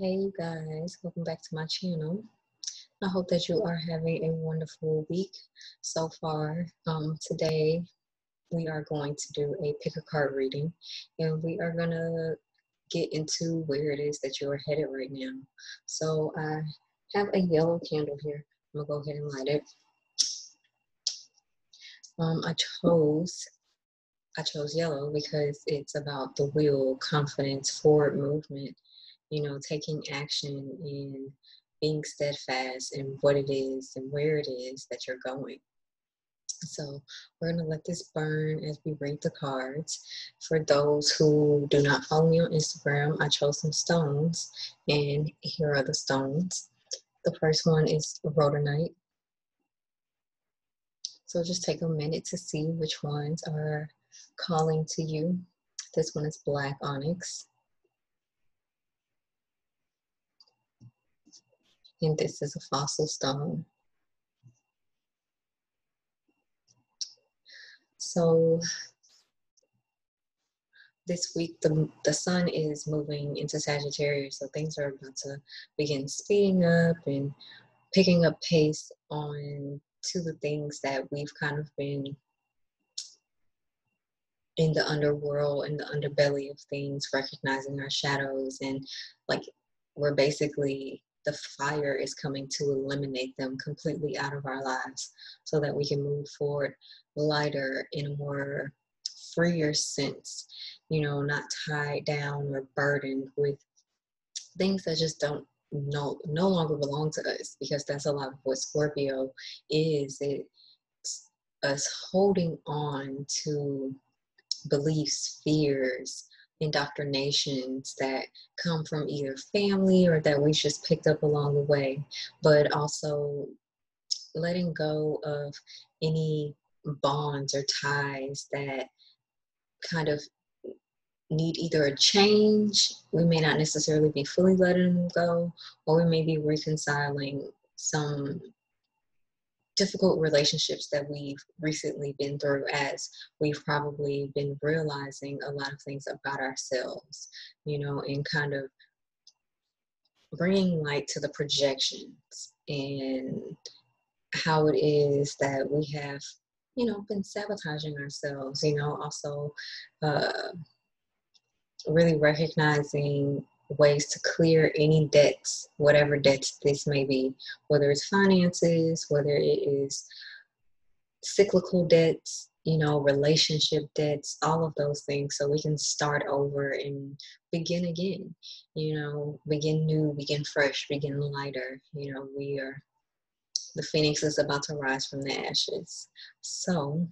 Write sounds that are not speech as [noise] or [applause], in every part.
Hey you guys, welcome back to my channel. I hope that you are having a wonderful week so far. Um, today we are going to do a pick a card reading and we are going to get into where it is that you are headed right now. So I have a yellow candle here. I'm going to go ahead and light it. Um, I chose I chose yellow because it's about the will, confidence, forward movement, you know, taking action and being steadfast in what it is and where it is that you're going. So we're going to let this burn as we read the cards. For those who do not follow me on Instagram, I chose some stones, and here are the stones. The first one is rhodonite. So just take a minute to see which ones are calling to you. This one is black onyx. And this is a fossil stone. So this week the, the sun is moving into Sagittarius, so things are about to begin speeding up and picking up pace on to the things that we've kind of been in the underworld in the underbelly of things, recognizing our shadows and like we're basically the fire is coming to eliminate them completely out of our lives so that we can move forward lighter in a more freer sense, you know, not tied down or burdened with things that just don't no no longer belong to us because that's a lot of what Scorpio is. It's us holding on to beliefs, fears, indoctrinations that come from either family or that we just picked up along the way, but also letting go of any bonds or ties that kind of need either a change, we may not necessarily be fully letting them go, or we may be reconciling some difficult relationships that we've recently been through as we've probably been realizing a lot of things about ourselves, you know, and kind of bringing light to the projections and how it is that we have, you know, been sabotaging ourselves, you know, also uh, really recognizing ways to clear any debts, whatever debts this may be, whether it's finances, whether it is cyclical debts, you know, relationship debts, all of those things, so we can start over and begin again, you know, begin new, begin fresh, begin lighter. You know, we are, the phoenix is about to rise from the ashes. So,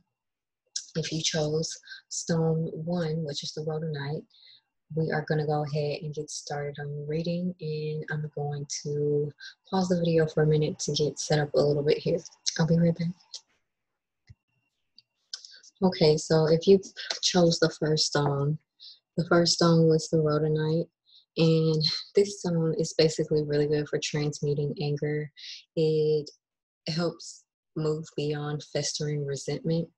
if you chose stone one, which is the rhodonite, we are going to go ahead and get started on reading and I'm going to pause the video for a minute to get set up a little bit here. I'll be right back. Okay, so if you chose the first song, the first song was the rhodonite and this song is basically really good for transmuting anger. It helps move beyond festering resentment.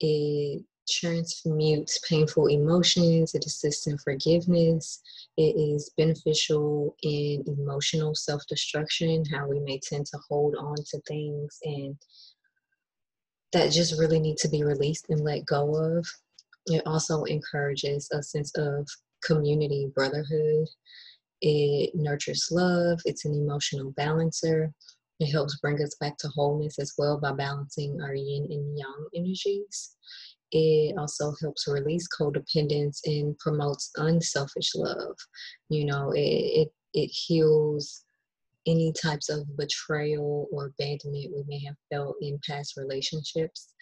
It transmutes painful emotions, it assists in forgiveness, it is beneficial in emotional self destruction, how we may tend to hold on to things and that just really need to be released and let go of. It also encourages a sense of community brotherhood. It nurtures love, it's an emotional balancer. It helps bring us back to wholeness as well by balancing our yin and yang energies. It also helps release codependence and promotes unselfish love. You know, it, it, it heals any types of betrayal or abandonment we may have felt in past relationships.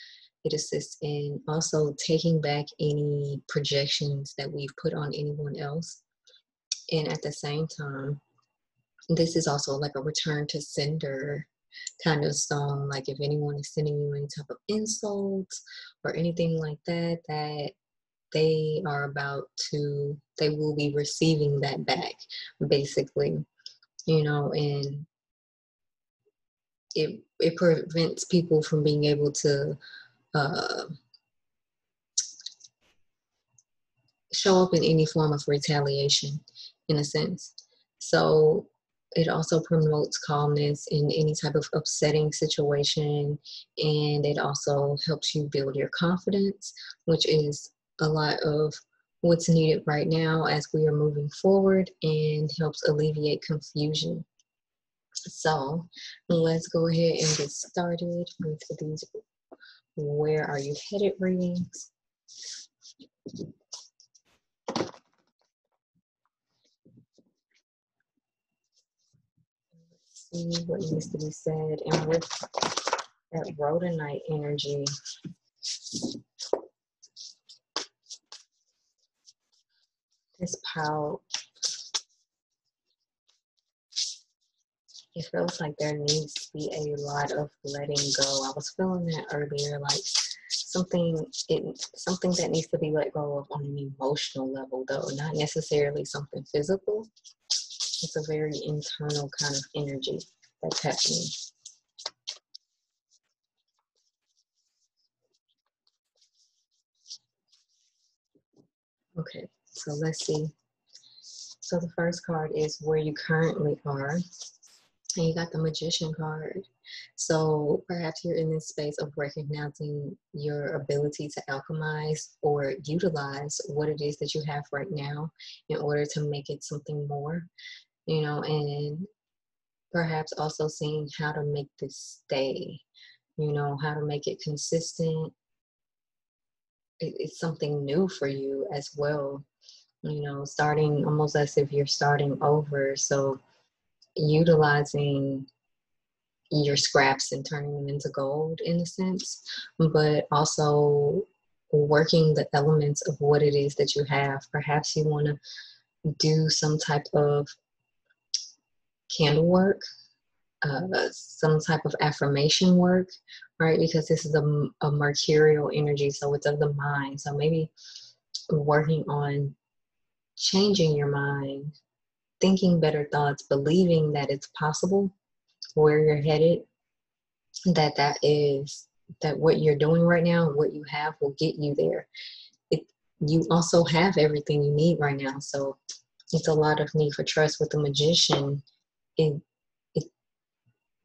It assists in also taking back any projections that we've put on anyone else. And at the same time, this is also like a return to sender kind of song. Like if anyone is sending you any type of insults or anything like that, that they are about to, they will be receiving that back, basically, you know, and it it prevents people from being able to uh, show up in any form of retaliation, in a sense. So it also promotes calmness in any type of upsetting situation and it also helps you build your confidence which is a lot of what's needed right now as we are moving forward and helps alleviate confusion. So let's go ahead and get started with these where are you headed readings see what needs to be said. And with that rhodonite energy, this pout, it feels like there needs to be a lot of letting go. I was feeling that earlier, like something it something that needs to be let go of on an emotional level though, not necessarily something physical it's a very internal kind of energy that's happening. Okay, so let's see. So the first card is where you currently are. And you got the magician card. So perhaps you're in this space of recognizing your ability to alchemize or utilize what it is that you have right now in order to make it something more you know, and perhaps also seeing how to make this stay, you know, how to make it consistent. It, it's something new for you as well, you know, starting almost as if you're starting over. So, utilizing your scraps and turning them into gold in a sense, but also working the elements of what it is that you have. Perhaps you want to do some type of candle work, uh, some type of affirmation work, right? Because this is a, a mercurial energy, so it's of the mind. So maybe working on changing your mind, thinking better thoughts, believing that it's possible where you're headed, that that is that what you're doing right now, what you have will get you there. It, you also have everything you need right now. So it's a lot of need for trust with the magician it, it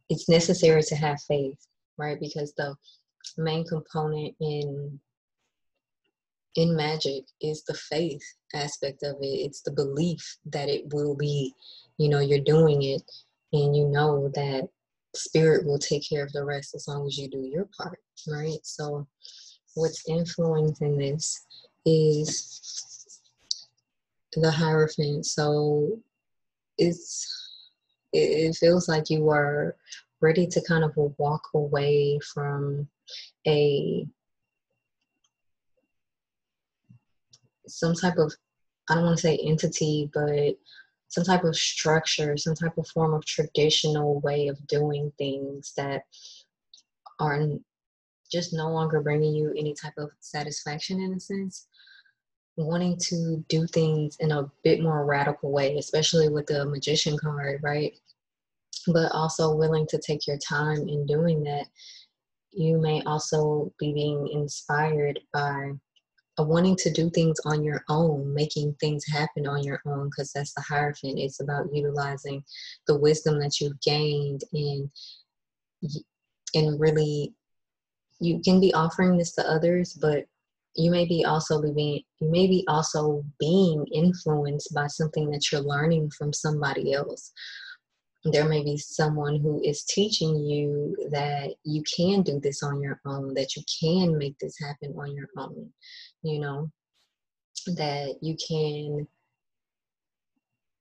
it's necessary to have faith, right? Because the main component in in magic is the faith aspect of it. It's the belief that it will be, you know, you're doing it and you know that spirit will take care of the rest as long as you do your part, right? So what's influencing this is the Hierophant. So it's it, feels like you are ready to kind of walk away from a some type of I don't want to say entity, but some type of structure, some type of form of traditional way of doing things that are just no longer bringing you any type of satisfaction in a sense. Wanting to do things in a bit more radical way, especially with the magician card, right? But also willing to take your time in doing that. You may also be being inspired by uh, wanting to do things on your own, making things happen on your own, because that's the Hierophant. It's about utilizing the wisdom that you've gained and and really you can be offering this to others, but you may be also being you may be also being influenced by something that you're learning from somebody else there may be someone who is teaching you that you can do this on your own, that you can make this happen on your own, you know, that you can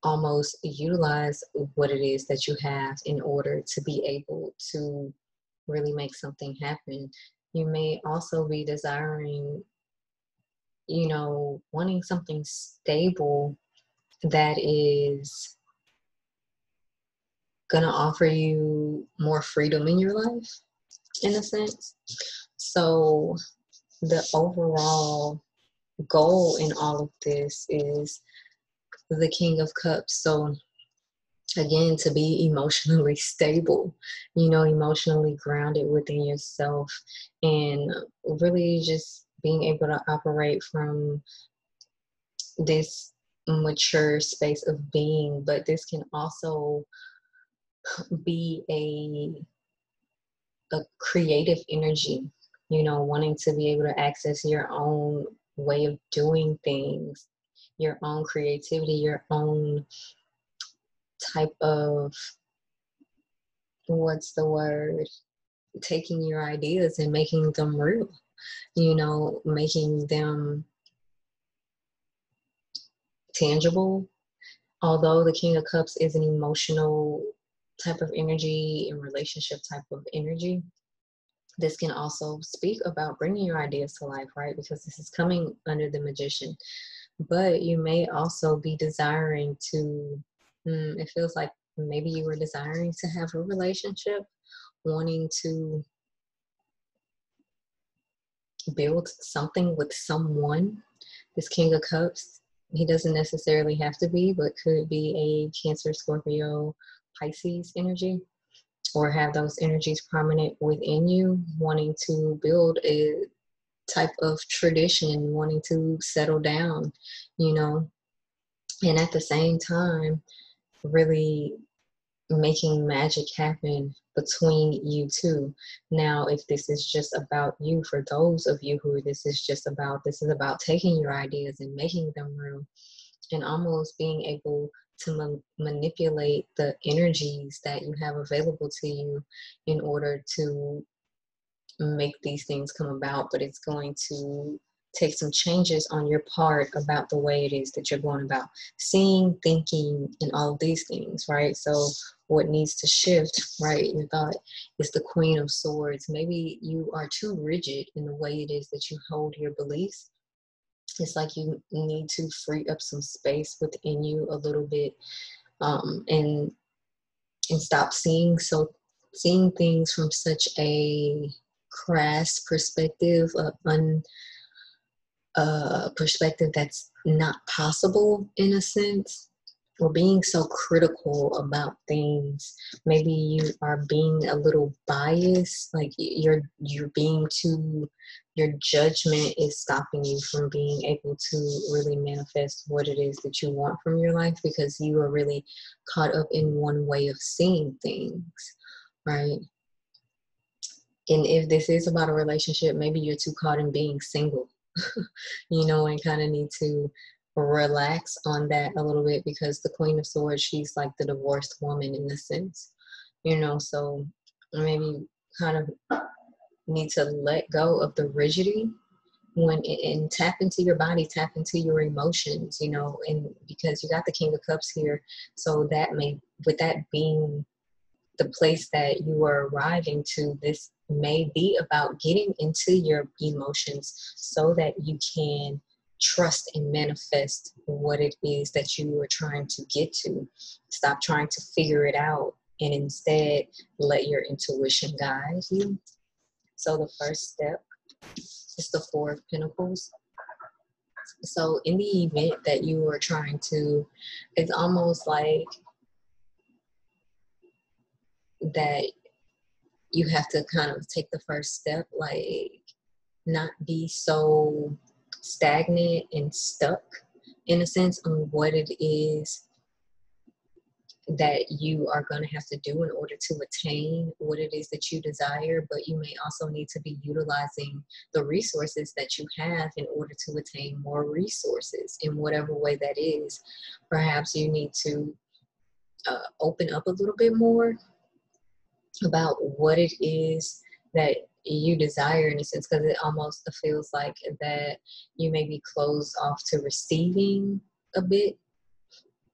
almost utilize what it is that you have in order to be able to really make something happen. You may also be desiring, you know, wanting something stable that is going to offer you more freedom in your life, in a sense. So, the overall goal in all of this is the King of Cups. So, again, to be emotionally [laughs] stable, you know, emotionally grounded within yourself, and really just being able to operate from this mature space of being, but this can also be a a creative energy, you know, wanting to be able to access your own way of doing things, your own creativity, your own type of what's the word? Taking your ideas and making them real, you know, making them tangible. Although the King of Cups is an emotional type of energy and relationship type of energy, this can also speak about bringing your ideas to life, right? Because this is coming under the magician. But you may also be desiring to, mm, it feels like maybe you were desiring to have a relationship, wanting to build something with someone. This King of Cups, he doesn't necessarily have to be, but could be a Cancer, Scorpio, Pisces energy or have those energies prominent within you, wanting to build a type of tradition, wanting to settle down, you know, and at the same time, really making magic happen between you two. Now, if this is just about you, for those of you who this is just about, this is about taking your ideas and making them real and almost being able to ma- manipulate the energies that you have available to you in order to make these things come about but it's going to take some changes on your part about the way it is that you're going about seeing thinking and all of these things right? So what needs to shift right your thought is the queen of swords. Maybe you are too rigid in the way it is that you hold your beliefs it's like you need to free up some space within you a little bit um, and and stop seeing so seeing things from such a crass perspective a un uh, perspective that's not possible in a sense or being so critical about things. Maybe you are being a little biased like you're you're being too your judgment is stopping you from being able to really manifest what it is that you want from your life because you are really caught up in one way of seeing things right and if this is about a relationship maybe you're too caught in being single [laughs] you know and kind of need to relax on that a little bit because the Queen of Swords, she's like the divorced woman in a sense, you know. So maybe kind of need to let go of the rigidity when and tap into your body, tap into your emotions, you know, and because you got the King of Cups here, so that may with that being the place that you are arriving to, this may be about getting into your emotions so that you can trust and manifest what it is that you are trying to get to. Stop trying to figure it out and instead let your intuition guide you. So the first step is the Four of Pentacles. So in the event that you are trying to, it's almost like that you have to kind of take the first step, like not be so stagnant and stuck in a sense on what it is that you are going to have to do in order to attain what it is that you desire, but you may also need to be utilizing the resources that you have in order to attain more resources in whatever way that is. Perhaps you need to uh, open up a little bit more about what it is that you desire in a sense because it almost feels like that you may be closed off to receiving a bit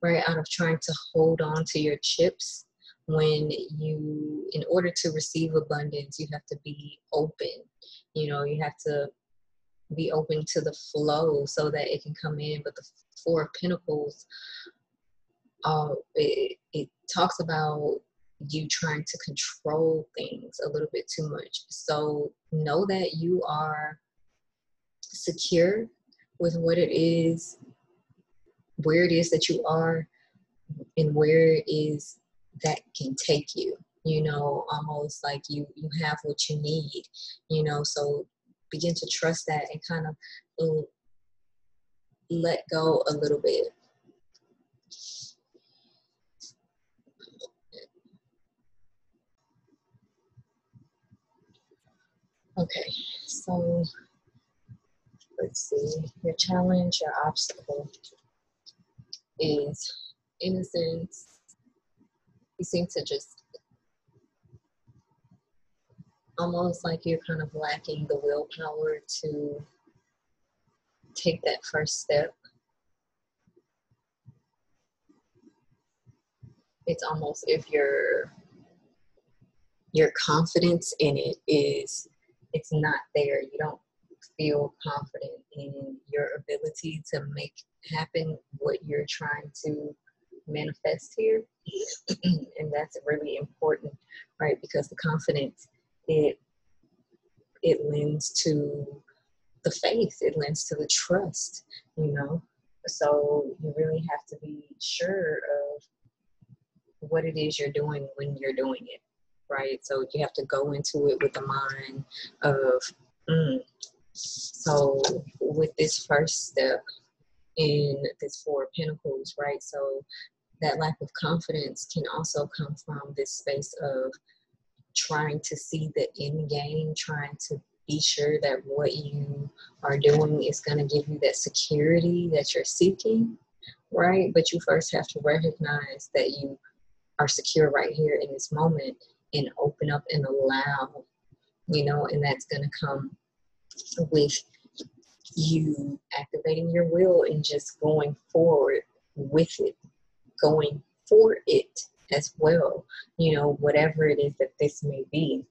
right out of trying to hold on to your chips when you in order to receive abundance you have to be open you know you have to be open to the flow so that it can come in but the four of pentacles uh, it, it talks about you trying to control things a little bit too much. So know that you are secure with what it is, where it is that you are and where it is that can take you. You know almost like you you have what you need you know so begin to trust that and kind of let go a little bit. Okay so let's see your challenge your obstacle is, in a sense, you seem to just almost like you're kind of lacking the willpower to take that first step. It's almost if your your confidence in it is it's not there. You don't feel confident in your ability to make happen what you're trying to manifest here. [clears throat] and that's really important, right? Because the confidence it it lends to the faith, it lends to the trust, you know. So you really have to be sure of what it is you're doing when you're doing it, right? So you have to go into it with the mind of, mm. so with this first step in this Four of Pentacles, right? So that lack of confidence can also come from this space of trying to see the end game, trying to be sure that what you are doing is going to give you that security that you're seeking, right? But you first have to recognize that you are secure right here in this moment and open up and allow, you know, and that's going to come with you activating your will and just going forward with it, going for it as well, you know, whatever it is that this may be.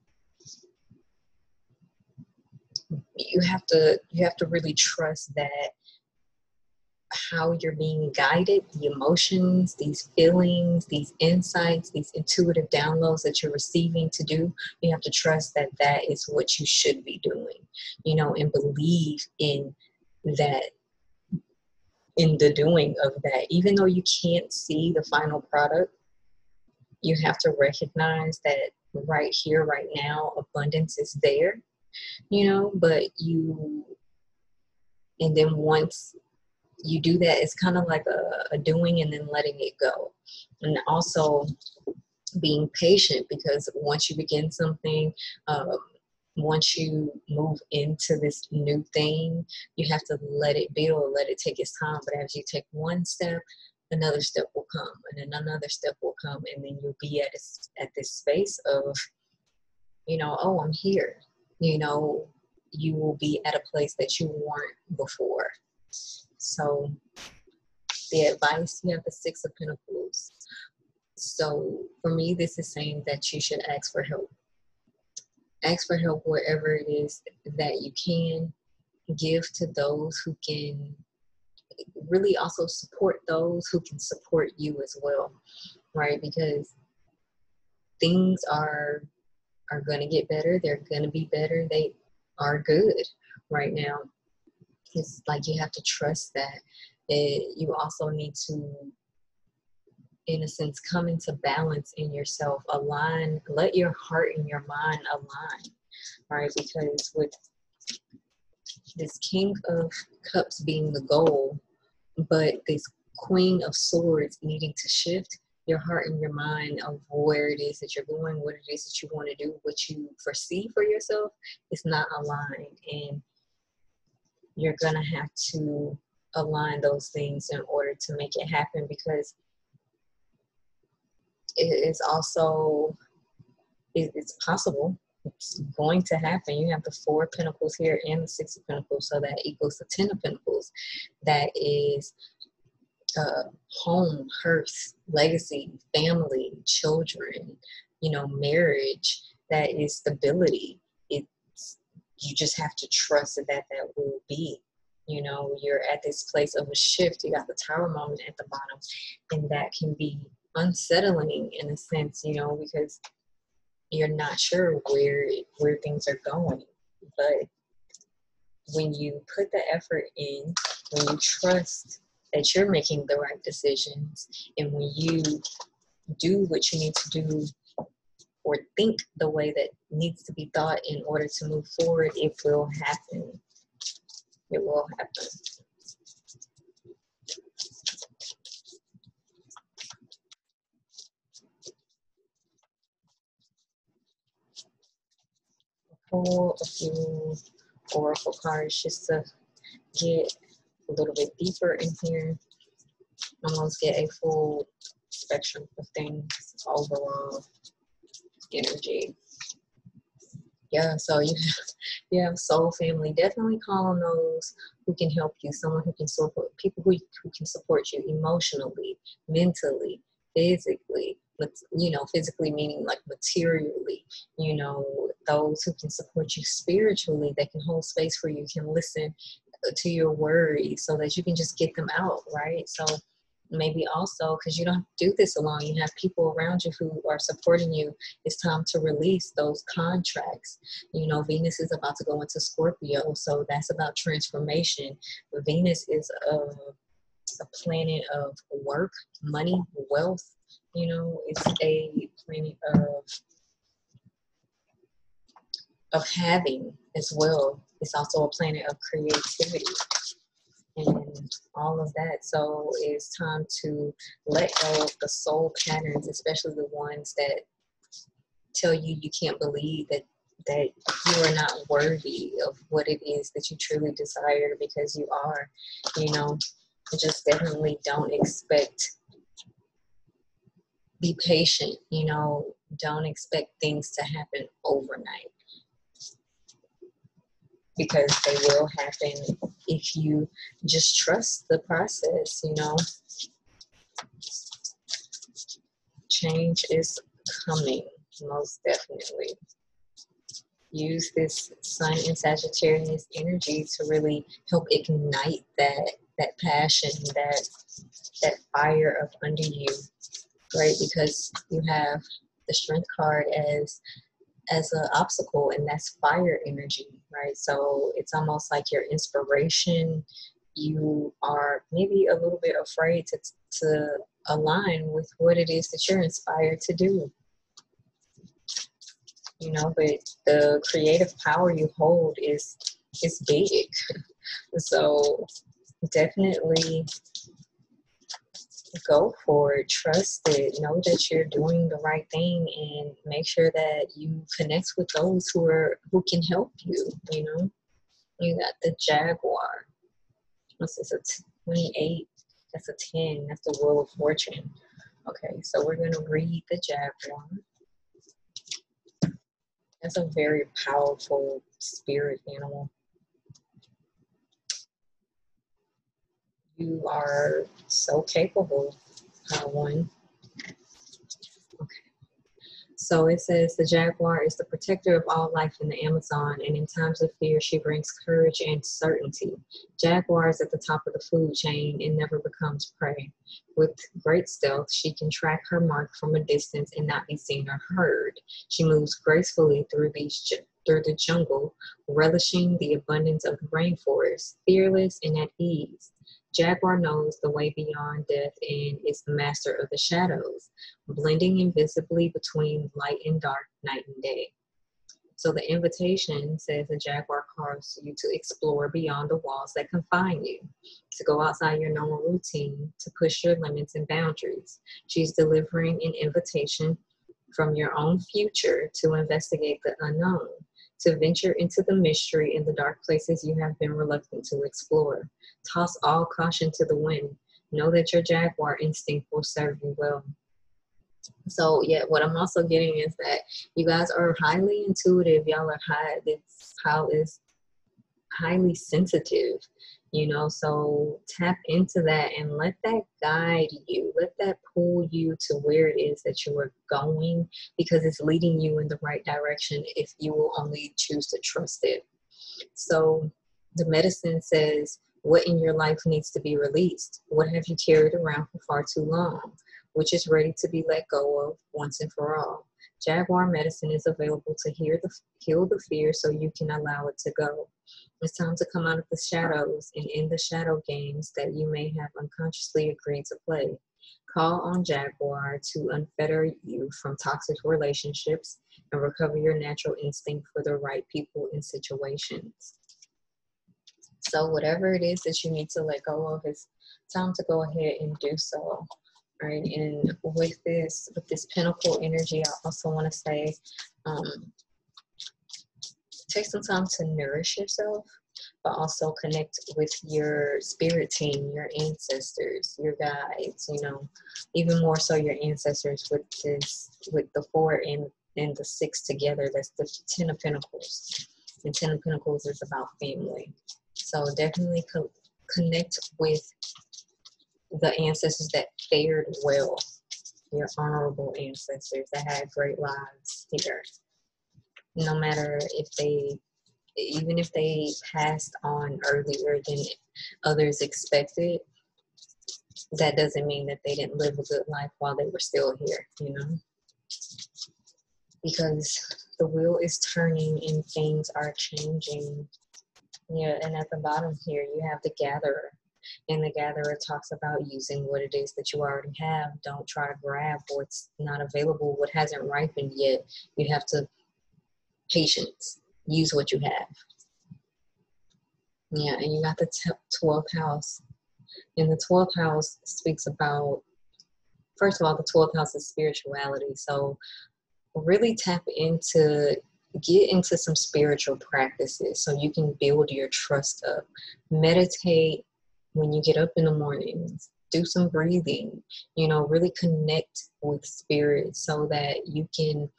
You have to you have to really trust that how you're being guided, the emotions, these feelings, these insights, these intuitive downloads that you're receiving to do, you have to trust that that is what you should be doing, you know, and believe in that, in the doing of that. Even though you can't see the final product, you have to recognize that right here, right now, abundance is there, you know, but you, and then once you do that, it's kind of like a, a doing and then letting it go. And also being patient because once you begin something, um, once you move into this new thing, you have to let it build, let it take its time. But as you take one step, another step will come and then another step will come and then you'll be at this at this space of you know oh i'm here you know you will be at a place that you weren't before so the advice you have the six of pentacles so for me this is saying that you should ask for help ask for help wherever it is that you can give to those who can really also support those who can support you as well, right? Because things are are going to get better. They're going to be better. They are good right now. It's like you have to trust that. It, you also need to, in a sense, come into balance in yourself. Align. Let your heart and your mind align, right? Because with this King of Cups being the goal, but this queen of swords needing to shift your heart and your mind of where it is that you're going, what it is that you want to do, what you foresee for yourself is not aligned. And you're going to have to align those things in order to make it happen because it is also it's possible. It's going to happen. You have the four pentacles here and the six of pentacles so that equals the ten of pentacles that is uh, home, hearth, legacy, family, children, you know, marriage, that is stability. You just have to trust that that will be. You know, you're at this place of a shift. You got the tower moment at the bottom, and that can be unsettling in a sense, you know, because you're not sure where where things are going. But when you put the effort in, when you trust that you're making the right decisions, and when you do what you need to do or think the way that needs to be thought in order to move forward, it will happen. It will happen. pull a few oracle cards just to get a little bit deeper in here. Almost get a full spectrum of things overall energy. Yeah, so you [laughs] have, you have soul family. Definitely call on those who can help you, someone who can support people who, who can support you emotionally, mentally, physically, but you know, physically meaning like materially, you know, those who can support you spiritually, that can hold space for you, can listen uh, to your worries so that you can just get them out, right? So maybe also because you don't do this alone. You have people around you who are supporting you. It's time to release those contracts. You know venus is about to go into scorpio so that's about transformation. Venus is a, a planet of work money wealth. You know it's a planet of of having as well. It's also a planet of creativity and all of that. So it's time to let go of the soul patterns, especially the ones that tell you you can't believe that that you are not worthy of what it is that you truly desire because you are. You know, just definitely don't expect be patient, you know, don't expect things to happen overnight because they will happen if you just trust the process, you know. Change is coming, most definitely. Use this Sun and Sagittarius energy to really help ignite that that passion, that that fire up under you, right? Because you have the Strength card as as an obstacle and that's fire energy right? So it's almost like your inspiration. You are maybe a little bit afraid to to align with what it is that you're inspired to do. You know but the creative power you hold is is big. [laughs] So definitely go for it, trust it, know that you're doing the right thing, and make sure that you connect with those who are who can help you. You know, you got the Jaguar. This? A 28. That's a 10. That's the Wheel of Fortune. Okay, so we're gonna read the Jaguar. That's a very powerful spirit animal. You are so capable, uh, one. Okay. So it says the jaguar is the protector of all life in the Amazon, and in times of fear, she brings courage and certainty. Jaguar is at the top of the food chain and never becomes prey. With great stealth, she can track her mark from a distance and not be seen or heard. She moves gracefully through these through the jungle, relishing the abundance of the rainforest, fearless and at ease. Jaguar knows the way beyond death and is the master of the shadows, blending invisibly between light and dark, night and day. So the invitation says the Jaguar calls you to explore beyond the walls that confine you, to go outside your normal routine, to push your limits and boundaries. She's delivering an invitation from your own future to investigate the unknown, to venture into the mystery in the dark places you have been reluctant to explore. Toss all caution to the wind. Know that your jaguar instinct will serve you well. So yeah, what I'm also getting is that you guys are highly intuitive. Y'all are high. This how is highly sensitive you know so tap into that and let that guide you let that pull you to where it is that you are going because it's leading you in the right direction if you will only choose to trust it. So the medicine says what in your life needs to be released? What have you carried around for far too long? Which is ready to be let go of once and for all Jaguar medicine is available to heal the, heal the fear so you can allow it to go. It's time to come out of the shadows and end the shadow games that you may have unconsciously agreed to play. Call on Jaguar to unfetter you from toxic relationships and recover your natural instinct for the right people and situations. So, whatever it is that you need to let go of, it's time to go ahead and do so right? And with this, with this pentacle energy, I also want to say, um, take some time to nourish yourself, but also connect with your spirit team, your ancestors, your guides, you know, even more so your ancestors with this, with the four and, and the six together. That's the Ten of Pentacles. And Ten of Pentacles is about family. So definitely co- connect with the ancestors that fared well, your honorable ancestors that had great lives here. No matter if they, even if they passed on earlier than others expected, that doesn't mean that they didn't live a good life while they were still here, you know? Because the wheel is turning and things are changing. Yeah, and at the bottom here, you have the gatherer and the gatherer talks about using what it is that you already have. Don't try to grab what's not available, what hasn't ripened yet. You have to patience. Use what you have. Yeah, and you got the 12th house. And the 12th house speaks about, first of all, the 12th house is spirituality. So really tap into get into some spiritual practices so you can build your trust up. Meditate, when you get up in the mornings do some breathing you know really connect with spirit so that you can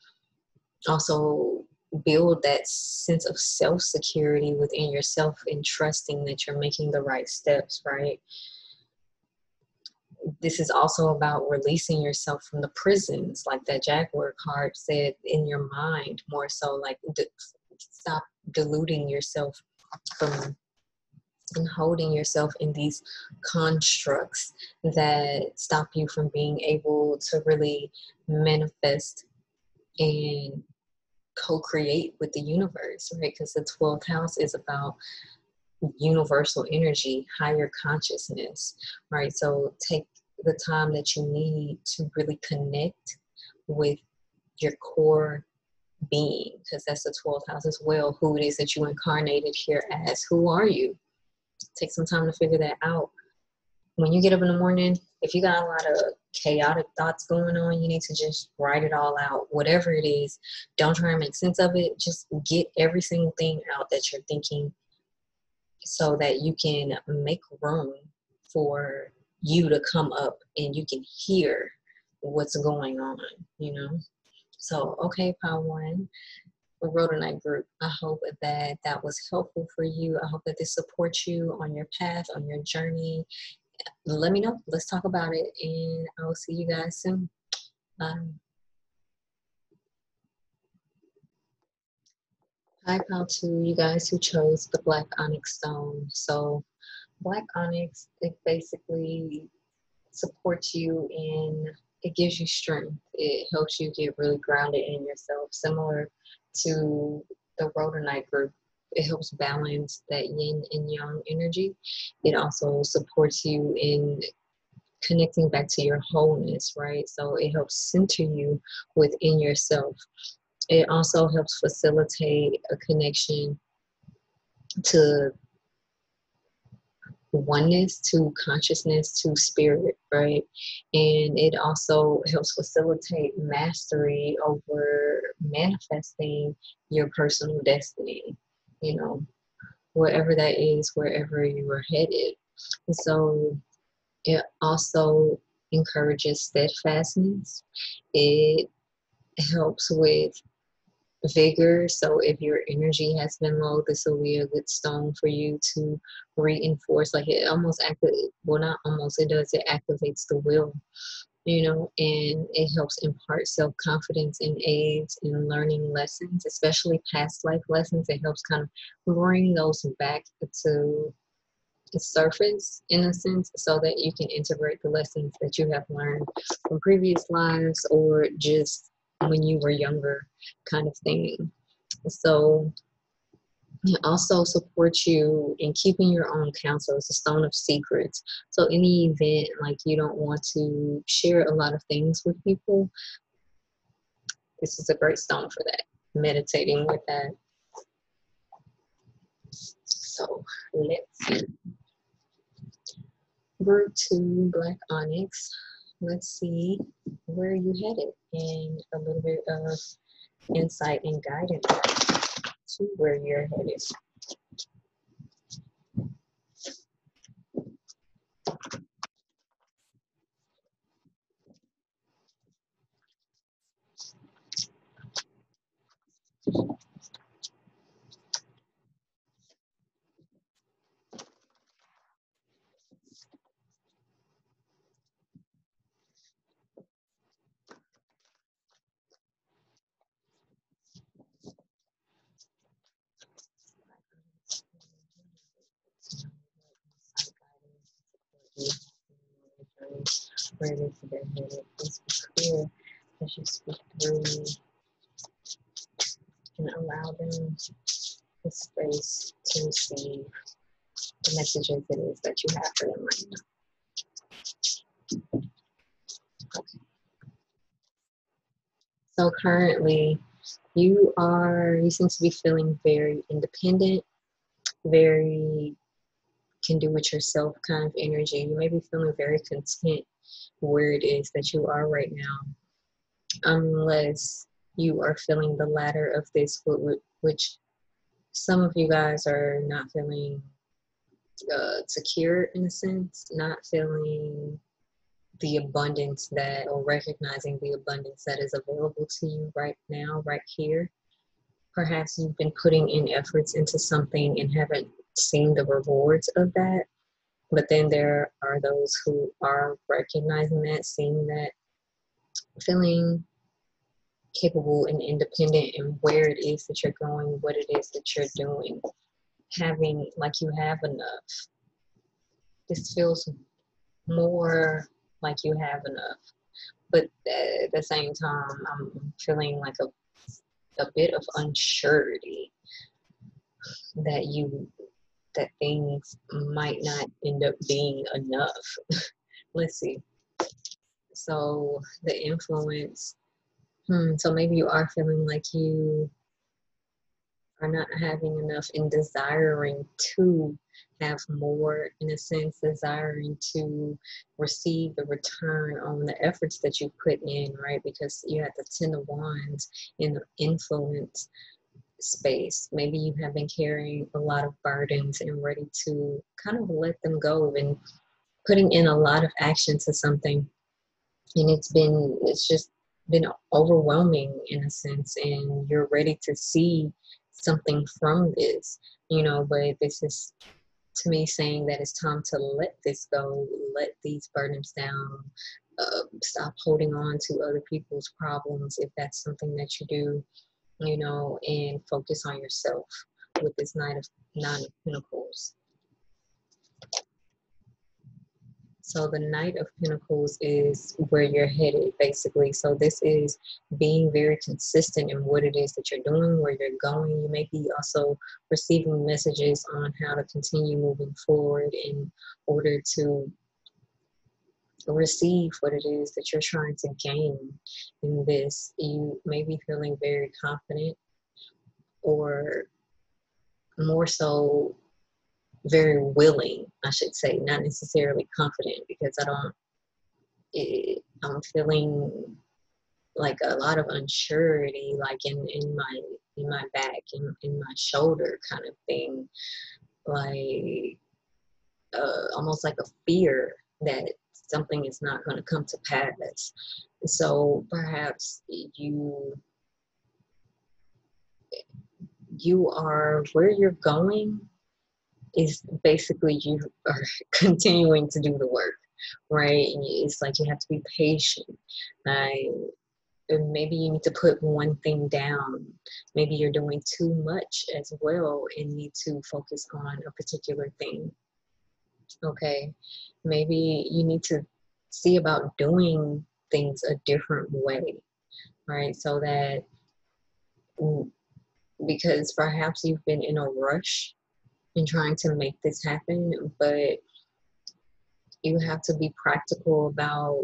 also build that sense of self security within yourself and trusting that you're making the right steps right? This is also about releasing yourself from the prisons like that jaguar card said in your mind more so like stop deluding yourself from and holding yourself in these constructs that stop you from being able to really manifest and co-create with the universe right? Because the 12th house is about universal energy higher consciousness right? So take the time that you need to really connect with your core being because that's the 12th house as well who it is that you incarnated here as. Who are you take some time to figure that out. When you get up in the morning, if you got a lot of chaotic thoughts going on, you need to just write it all out. Whatever it is, don't try and make sense of it. Just get every single thing out that you're thinking so that you can make room for you to come up and you can hear what's going on, you know? So, okay, Power One, Rhodonite group. I hope that that was helpful for you. I hope that this supports you on your path, on your journey. Let me know. Let's talk about it, and I will see you guys soon. Bye. Hi, pal, to you guys who chose the Black Onyx Stone. So, Black Onyx, it basically supports you in, it gives you strength. It helps you get really grounded in yourself, similar to the rhodonite group it helps balance that yin and yang energy. It also supports you in connecting back to your wholeness right? So it helps center you within yourself. It also helps facilitate a connection to oneness to consciousness to spirit, right? And it also helps facilitate mastery over manifesting your personal destiny, you know, wherever that is, wherever you are headed. And so it also encourages steadfastness. It helps with vigor. So if your energy has been low, this will be a good stone for you to reinforce. Like it almost activates, well, not almost, it does, it activates the will, you know, and it helps impart self confidence and aids in learning lessons, especially past life lessons. It helps kind of bring those back to the surface in a sense so that you can integrate the lessons that you have learned from previous lives or just when you were younger kind of thing. So also supports you in keeping your own counsel. It's a stone of secrets. So any event like you don't want to share a lot of things with people, this is a great stone for that. Meditating with that. So let's see. Group two, Black Onyx let's see where you headed and a little bit of insight and guidance to where you're headed. Is that they're headed. Please be clear as you speak through me and allow them the space to receive the messages it is that you have for them right now. So currently, you are, you seem to be feeling very independent, very can do it yourself kind of energy. You may be feeling very content where it is that you are right now, unless you are feeling the latter of this, which some of you guys are not feeling uh, secure in a sense, not feeling the abundance that, or recognizing the abundance that is available to you right now, right here. Perhaps you've been putting in efforts into something and haven't seen the rewards of that. But then there are those who are recognizing that, seeing that, feeling capable and independent in where it is that you're going, what it is that you're doing, having like you have enough. This feels more like you have enough. But at the same time, I'm feeling like a, a bit of unsurety that you that things might not end up being enough. [laughs] Let's see. So the influence. Hmm, so maybe you are feeling like you are not having enough and desiring to have more, in a sense, desiring to receive the return on the efforts that you put in, right? Because you have the Ten of Wands in the influence space. Maybe you have been carrying a lot of burdens and ready to kind of let them go and putting in a lot of action to something. And it's been, it's just been overwhelming in a sense, and you're ready to see something from this, you know, but this is to me saying that it's time to let this go, let these burdens down, uh, stop holding on to other people's problems if that's something that you do you know, and focus on yourself with this nine of nine of pentacles. So the Knight of Pentacles is where you're headed, basically. So this is being very consistent in what it is that you're doing, where you're going. You may be also receiving messages on how to continue moving forward in order to receive what it is that you're trying to gain in this. You may be feeling very confident or more so very willing, I should say, not necessarily confident because I don't, it, I'm feeling like a lot of unsurety, like in, in my, in my back, in, in my shoulder kind of thing, like uh, almost like a fear that something is not going to come to pass. So perhaps you you are where you're going is basically you are [laughs] continuing to do the work, right? It's like you have to be patient. I, maybe you need to put one thing down. Maybe you're doing too much as well and need to focus on a particular thing. Okay, maybe you need to see about doing things a different way, right? So that because perhaps you've been in a rush in trying to make this happen, but you have to be practical about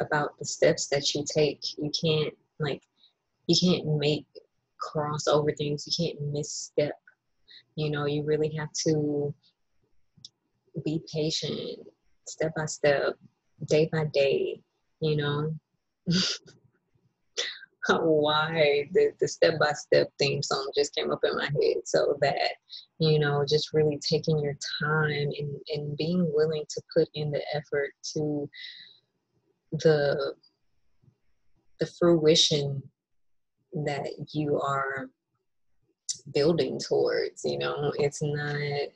about the steps that you take. You can't like you can't make cross over things. You can't misstep. You know, you really have to be patient, step by step, day by day, you know. [laughs] why the, the step-by-step theme song just came up in my head so that you know just really taking your time and, and being willing to put in the effort to the the fruition that you are building towards you know it's not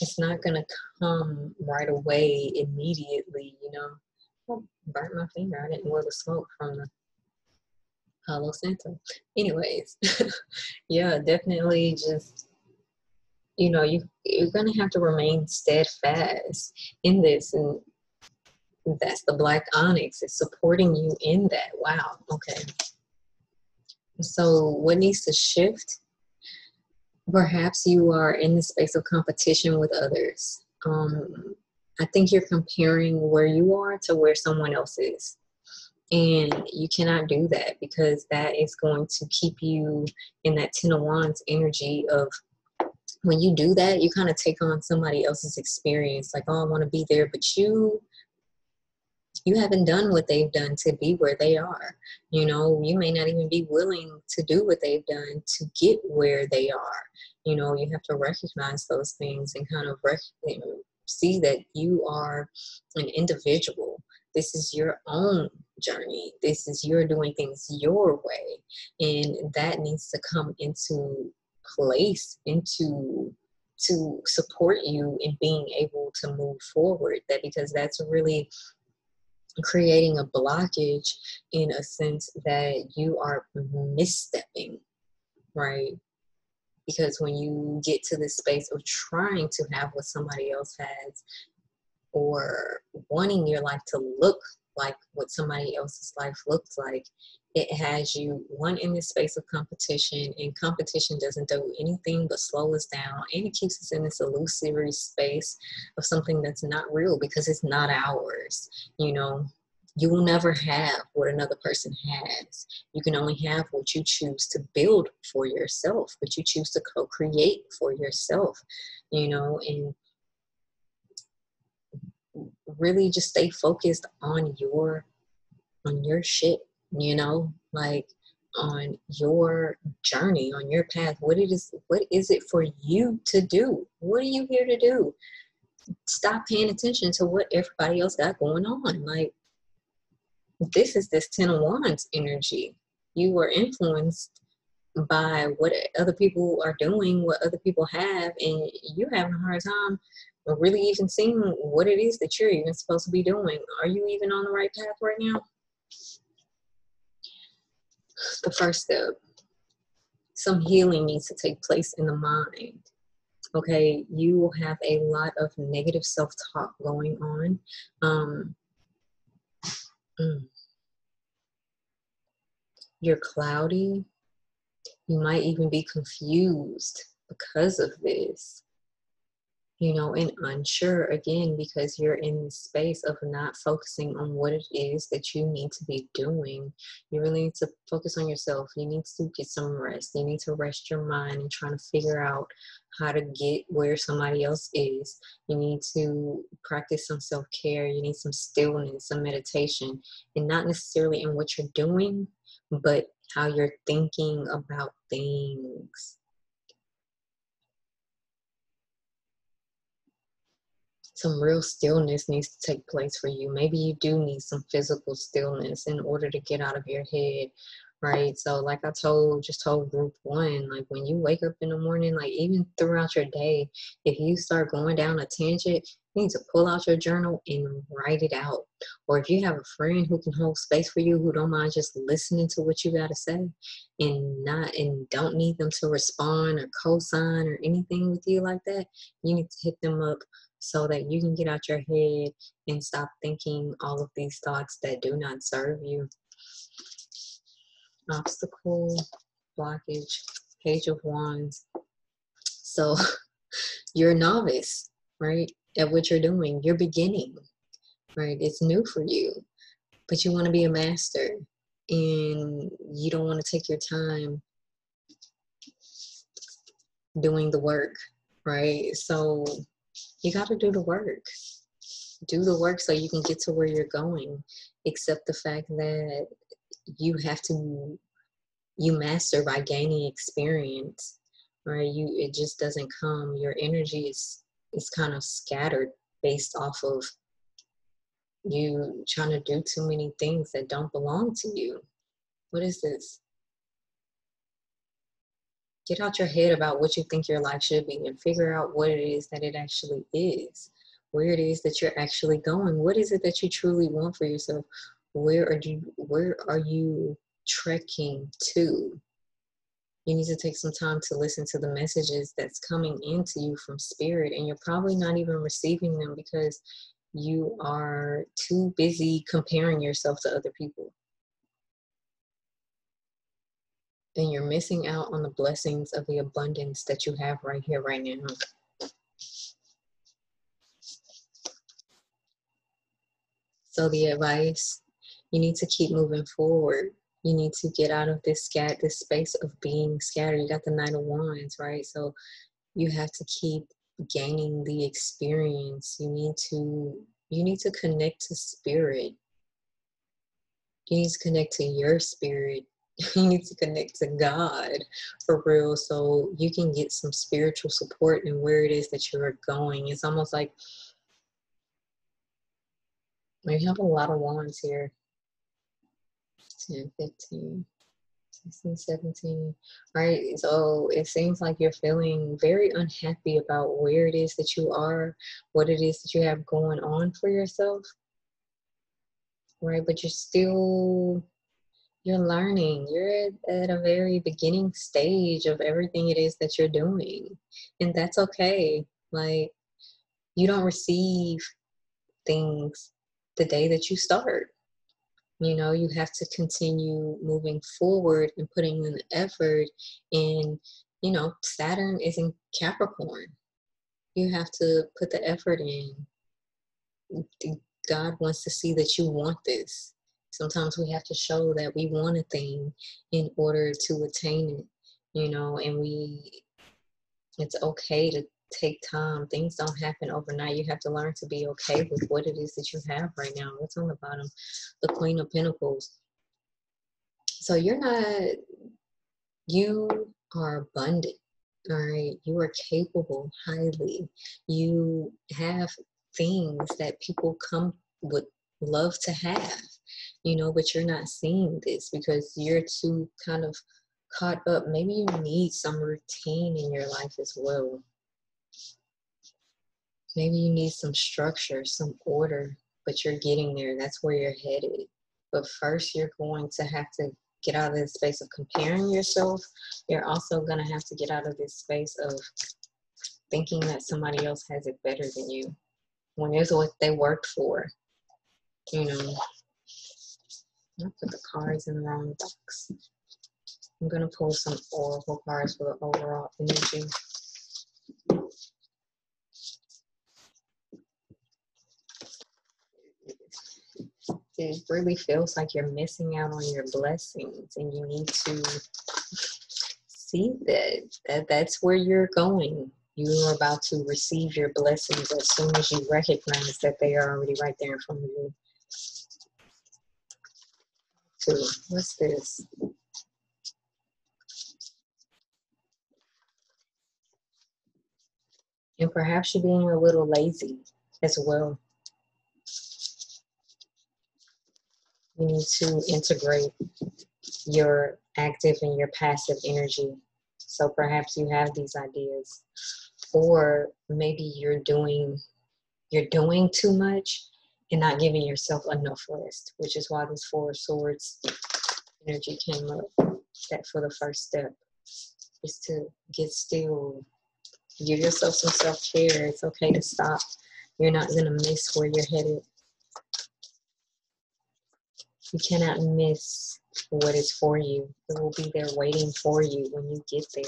it's not gonna come right away immediately you know I burnt my finger i didn't want the smoke from the uh, Palo Santo. Anyways, [laughs] yeah, definitely just you know, you you're gonna have to remain steadfast in this and that's the black onyx is supporting you in that. Wow, okay. So what needs to shift? Perhaps you are in the space of competition with others. Um, I think you're comparing where you are to where someone else is. And you cannot do that because that is going to keep you in that Ten of Wands energy of when you do that, you kind of take on somebody else's experience. Like, oh, I want to be there, but you you haven't done what they've done to be where they are. You know, you may not even be willing to do what they've done to get where they are. You know, you have to recognize those things and kind of rec- see that you are an individual this is your own journey. This is you're doing things your way. And that needs to come into place, into to support you in being able to move forward. That because that's really creating a blockage in a sense that you are misstepping, right? Because when you get to this space of trying to have what somebody else has, or wanting your life to look like what somebody else's life looks like, it has you one in this space of competition, and competition doesn't do anything but slow us down, and it keeps us in this illusory space of something that's not real because it's not ours. You know, you will never have what another person has. You can only have what you choose to build for yourself, what you choose to co create for yourself, you know, and really just stay focused on your on your shit you know like on your journey on your path. What it is what is it for you to do? What are you here to do? Stop paying attention to what everybody else got going on like this is this ten of wands energy you were influenced by what other people are doing what other people have and you're having a hard time really even seeing what it is that you're even supposed to be doing. Are you even on the right path right now? The first step some healing needs to take place in the mind. Okay, you will have a lot of negative self talk going on. Um, mm, you're cloudy. You might even be confused because of this you know, and unsure again because you're in the space of not focusing on what it is that you need to be doing. You really need to focus on yourself. You need to get some rest. You need to rest your mind and trying to figure out how to get where somebody else is. You need to practice some self care. You need some stillness, some meditation, and not necessarily in what you're doing, but how you're thinking about things some real stillness needs to take place for you. Maybe you do need some physical stillness in order to get out of your head, right? So, like I told, just told group one, like when you wake up in the morning, like even throughout your day, if you start going down a tangent, you need to pull out your journal and write it out. Or if you have a friend who can hold space for you, who don't mind just listening to what you got to say and not, and don't need them to respond or co sign or anything with you like that, you need to hit them up so that you can get out your head and stop thinking all of these thoughts that do not serve you. Obstacle, blockage, page of wands. So [laughs] you're a novice, right? At what you're doing. You're beginning, right? It's new for you, but you want to be a master and you don't want to take your time doing the work, right? So you got to do the work. Do the work so you can get to where you're going. Accept the fact that you have to you master by gaining experience right? You it just doesn't come. Your energy is is kind of scattered based off of you trying to do too many things that don't belong to you. What is this? Get out your head about what you think your life should be and figure out what it is that it actually is where it is that you're actually going. What is it that you truly want for yourself where are you where are you trekking to? You need to take some time to listen to the messages that's coming into you from spirit and you're probably not even receiving them because you are too busy comparing yourself to other people. And you're missing out on the blessings of the abundance that you have right here right now. So the advice you need to keep moving forward. You need to get out of this scat this space of being scattered. You got the nine of wands right? So you have to keep gaining the experience. You need to you need to connect to spirit. You need to connect to your spirit. [laughs] You need to connect to god for real. So you can get some spiritual support in where it is that you're going. It's almost like we have a lot of wands here 10, 15, 16, 17, right? So it seems like you're feeling very unhappy about where it is that you are, what it is that you have going on for yourself, right? But you're still you're learning you're at a very beginning stage of everything it is that you're doing and that's okay like you don't receive things the day that you start you know you have to continue moving forward and putting in the effort and you know saturn is in capricorn. You have to put the effort in. God wants to see that you want this. Sometimes we have to show that we want a thing in order to attain it you know and we it's okay to take time. Things don't happen overnight. You have to learn to be okay with what it is that you have right now. What's on the bottom? The Queen of Pentacles. So you're not, you are abundant. All right. You are capable highly. You have things that people come would love to have, you know, but you're not seeing this because you're too kind of caught up. Maybe you need some routine in your life as well. Maybe you need some structure, some order, but you're getting there. That's where you're headed. But first, you're going to have to get out of this space of comparing yourself. You're also going to have to get out of this space of thinking that somebody else has it better than you when it's what they worked for. You know, I put the cards in the wrong box. I'm going to pull some oracle cards for the overall energy. It really feels like you're missing out on your blessings and you need to see that, that that's where you're going you are about to receive your blessings as soon as you recognize that they are already right there in front of you. What's this? And perhaps you're being a little lazy as well. You need to integrate your active and your passive energy. So perhaps you have these ideas, or maybe you're doing you're doing too much and not giving yourself enough rest, which is why this Four of Swords energy came up. That for the first step is to get still, give yourself some self care. It's okay to stop. You're not gonna miss where you're headed you cannot miss what is for you. It will be there waiting for you when you get there.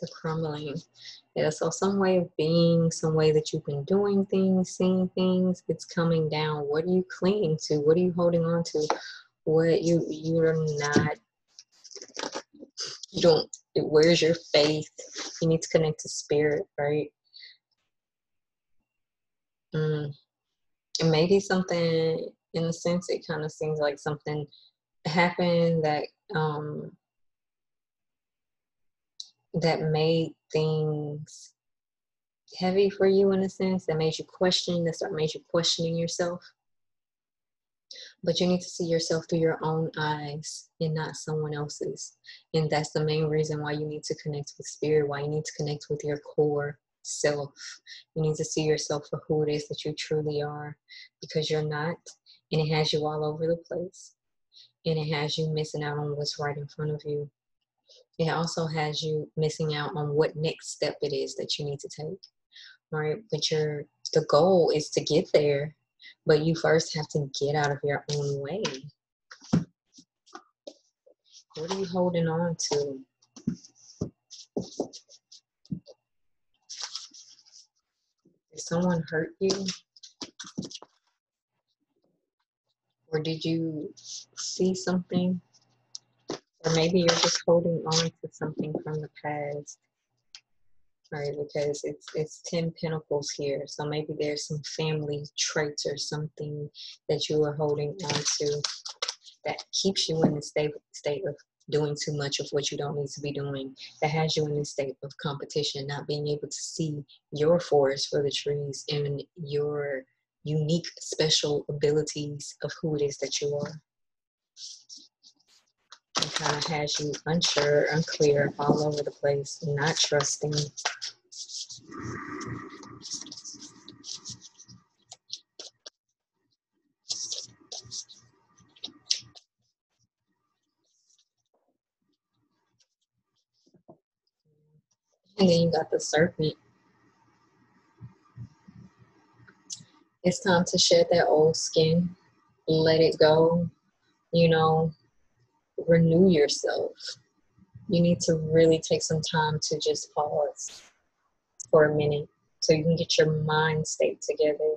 The crumbling. Yeah, so some way of being, some way that you've been doing things, seeing things, it's coming down. What are you clinging to? What are you holding on to? What you you're not You don't, where's your faith? You need to connect to spirit, right? Mm. And maybe something, in a sense, it kind of seems like something happened that um, that made things heavy for you in a sense that made you question that start made you questioning yourself but you need to see yourself through your own eyes and not someone else's. And that's the main reason why you need to connect with spirit why you need to connect with your core self. You need to see yourself for who it is that you truly are because you're not and it has you all over the place and it has you missing out on what's right in front of you. It also has you missing out on what next step it is that you need to take right? But your the goal is to get there but you first have to get out of your own way. What are you holding on to? Did someone hurt you? Or did you see something? Or maybe you're just holding on to something from the past right because it's it's 10 pentacles here. So maybe there's some family traits or something that you are holding on to that keeps you in the state state of doing too much of what you don't need to be doing that has you in a state of competition not being able to see your forest for the trees and your unique special abilities of who it is that you are it kind of has you unsure, unclear, all over the place, not trusting. And then you got the serpent. It's time to shed that old skin, let it go, you know, renew yourself. You need to really take some time to just pause for a minute so you can get your mind state together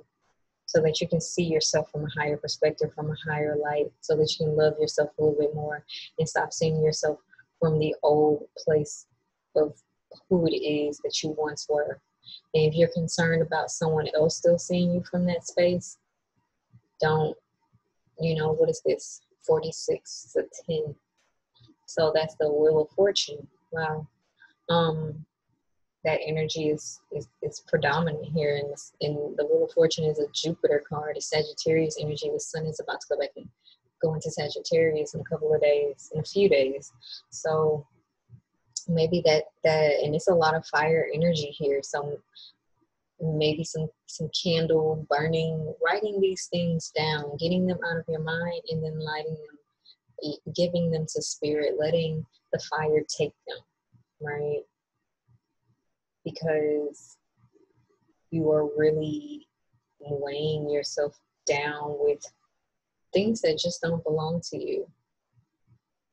so that you can see yourself from a higher perspective, from a higher light, so that you can love yourself a little bit more and stop seeing yourself from the old place of who it is that you once were. And if you're concerned about someone else still seeing you from that space, don't, you know, what is this? 46 to 10. So that's the wheel of fortune. Wow. Um, that energy is, is, is predominant here in, this, in the wheel of fortune is a Jupiter card, a Sagittarius energy. The sun is about to go back and go into Sagittarius in a couple of days, in a few days. So maybe that that and it's a lot of fire energy here. So maybe some some candle burning writing these things down getting them out of your mind and then lighting them giving them to spirit letting the fire take them right? Because you are really weighing yourself down with things that just don't belong to you.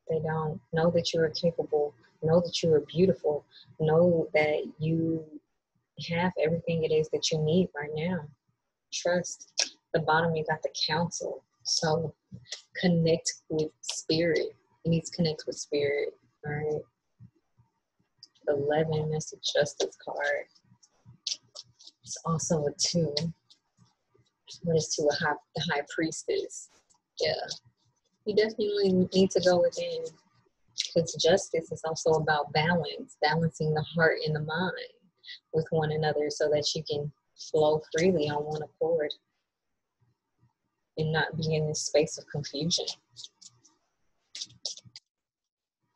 They don't. Know that you are capable. Know that you are beautiful. Know that you have everything it is that you need right now. Trust. The bottom, you got the council. So connect with spirit. You need to connect with spirit, right? 11, that's the justice card. It's also a two. What is two? a high, the high priestess? Yeah. You definitely need to go within because justice is also about balance, balancing the heart and the mind with one another so that you can flow freely on one accord and not be in this space of confusion.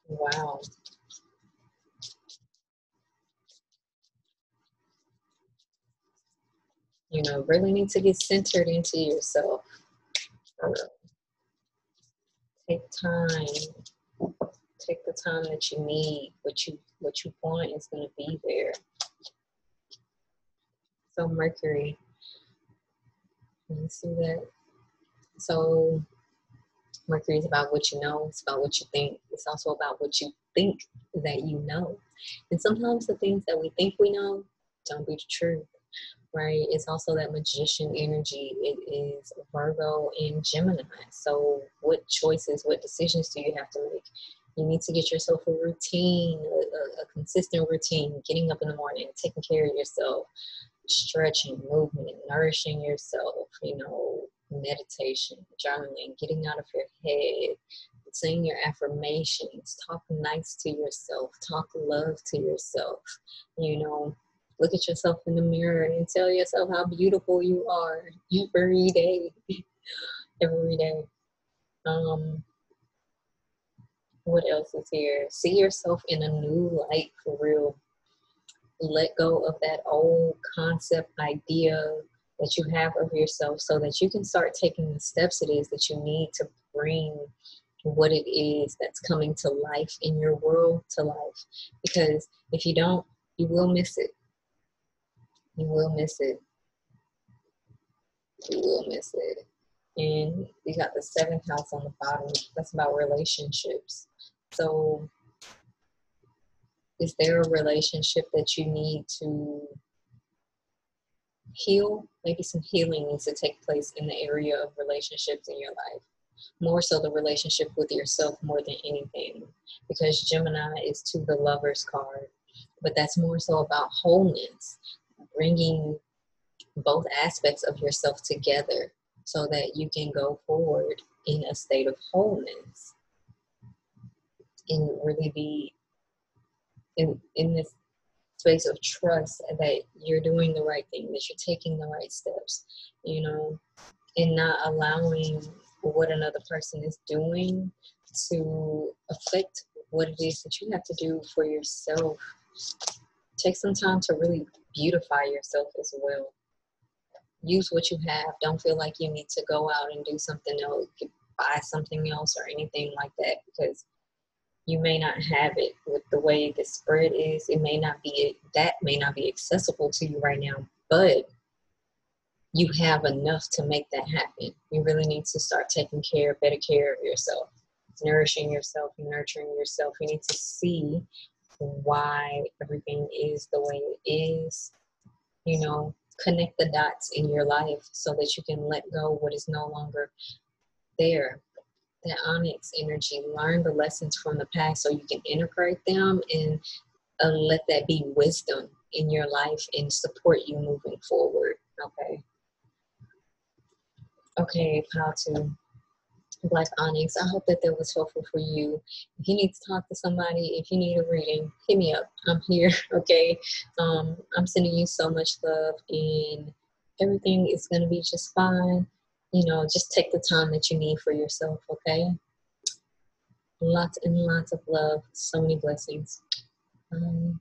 Wow. You know, really need to get centered into yourself. Take time. Take the time that you need. What you what you want is going to be there. So Mercury. You see that? So Mercury is about what you know, it's about what you think. It's also about what you think that you know. And sometimes the things that we think we know don't be the truth, right? It's also that magician energy. It is Virgo and Gemini. So, what choices, what decisions do you have to make? You need to get yourself a routine, a, a, consistent routine, getting up in the morning, taking care of yourself, stretching, movement, nourishing yourself, you know, meditation, journaling, getting out of your head, saying your affirmations, talk nice to yourself, talk love to yourself, you know, look at yourself in the mirror and tell yourself how beautiful you are every day. [laughs] every day. Um, what else is here? See yourself in a new light for real. Let go of that old concept idea that you have of yourself so that you can start taking the steps it is that you need to bring what it is that's coming to life in your world to life. Because if you don't, you will miss it. You will miss it. You will miss it. And you got the seventh house on the bottom. That's about relationships. So, is there a relationship that you need to heal? Maybe some healing needs to take place in the area of relationships in your life. More so, the relationship with yourself more than anything. Because Gemini is to the lover's card. But that's more so about wholeness, bringing both aspects of yourself together so that you can go forward in a state of wholeness and really be in in this space of trust that you're doing the right thing, that you're taking the right steps, you know, and not allowing what another person is doing to affect what it is that you have to do for yourself. Take some time to really beautify yourself as well. Use what you have. Don't feel like you need to go out and do something else, buy something else or anything like that because you may not have it with the way the spread is. It may not be that may not be accessible to you right now, but you have enough to make that happen. You really need to start taking care, better care of yourself, nourishing yourself, nurturing yourself. You need to see why everything is the way it is. You know, connect the dots in your life so that you can let go what is no longer there that onyx energy, learn the lessons from the past so you can integrate them and uh, let that be wisdom in your life and support you moving forward. Okay. Okay, how to Black Onyx. I hope that that was helpful for you. If you need to talk to somebody, if you need a reading, hit me up. I'm here. [laughs] Okay. Um, I'm sending you so much love, and everything is gonna be just fine you know, just take the time that you need for yourself, okay? Lots and lots of love, so many blessings. Um,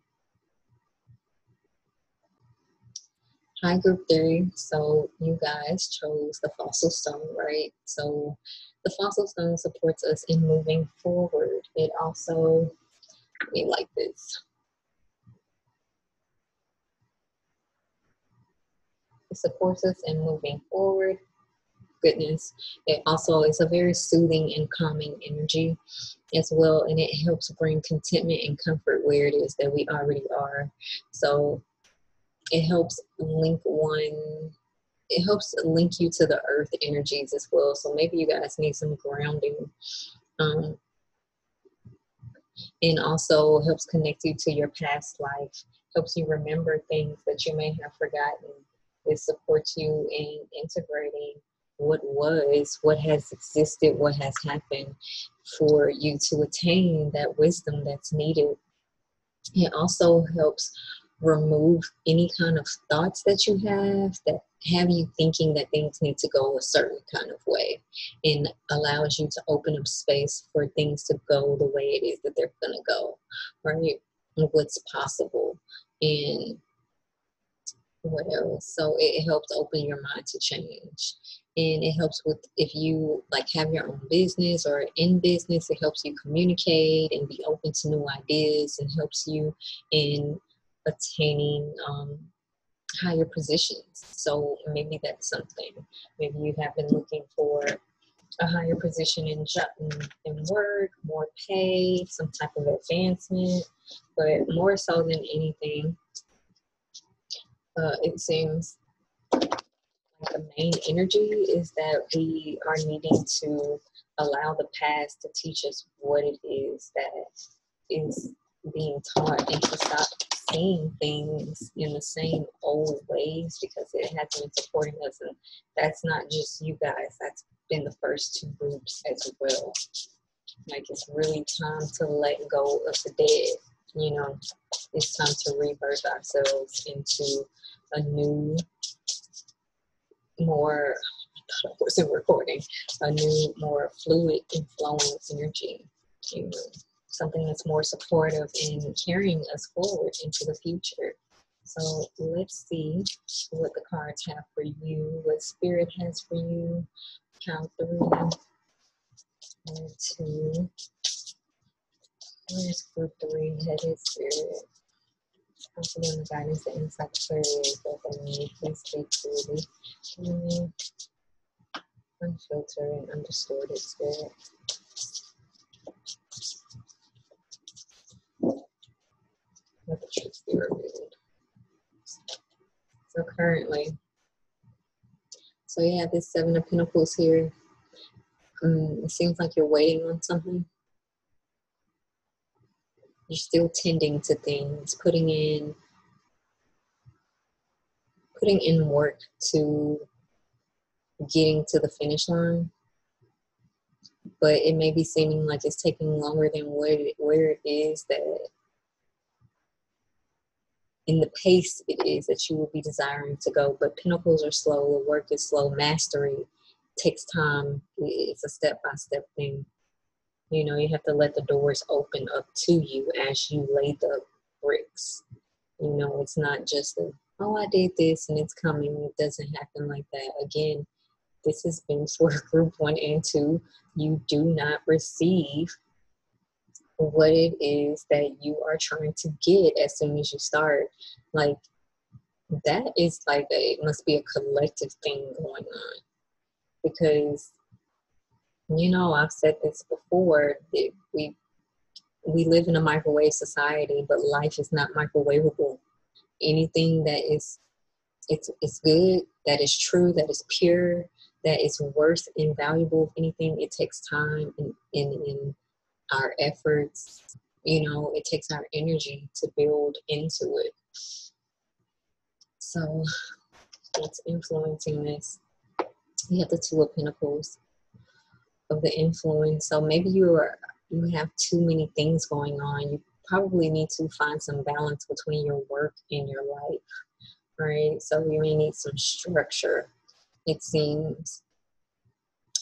hi, group three. So, you guys chose the fossil stone, right? So, the fossil stone supports us in moving forward. It also, me like this. It supports us in moving forward goodness. It also is a very soothing and calming energy as well, and it helps bring contentment and comfort where it is that we already are. So it helps link one. It helps link you to the earth energies as well. So maybe you guys need some grounding. Um, and also helps connect you to your past life, helps you remember things that you may have forgotten. It supports you in integrating what was, what has existed, what has happened for you to attain that wisdom that's needed. It also helps remove any kind of thoughts that you have that have you thinking that things need to go a certain kind of way and allows you to open up space for things to go the way it is that they're going to go right? What's possible and what else? So it helps open your mind to change and it helps with if you like have your own business or in business it helps you communicate and be open to new ideas and helps you in attaining um, higher positions. So maybe that's something. Maybe you have been looking for a higher position in, in work more pay some type of advancement but more so than anything uh, it seems the main energy is that we are needing to allow the past to teach us what it is that is being taught and to stop seeing things in the same old ways because it hasn't been supporting us. And that's not just you guys, that's been the first two groups as well. Like it's really time to let go of the dead. You know, it's time to rebirth ourselves into a new, more, I thought I wasn't recording, a new, more fluid and flowing energy. Know something that's more supportive in carrying us forward into the future. So let's see what the cards have for you, what spirit has for you. Count three and two. Where's group three headed spirit? Confident in the guidance, insight, clarity that they need. Please speak clearly. Unfiltered and undistorted spirit. Let the truth be revealed. So currently, so you have this Seven of Pentacles here. Um, it seems like you're waiting on something. You're still tending to things, putting in putting in work to getting to the finish line. But it may be seeming like it's taking longer than where it, where it is that in the pace it is that you will be desiring to go. But pentacles are slow, the work is slow, mastery takes time. It's a step by step thing. You know, you have to let the doors open up to you as you lay the bricks. You know, it's not just a, oh, I did this and it's coming. It doesn't happen like that. Again, this has been for [laughs] group one and two. You do not receive what it is that you are trying to get as soon as you start. Like that is like a, it must be a collective thing going on because you know I've said this before we we live in a microwave society, but life is not microwavable. Anything that is it's it's good, that is true, that is pure, that is worth and valuable. If anything, it takes time and, in and our efforts, you know, it takes our energy to build into it. So, what's influencing this? You have the Two of Pentacles of the influence. So maybe you are you have too many things going on. You probably need to find some balance between your work and your life, right? So you may need some structure. It seems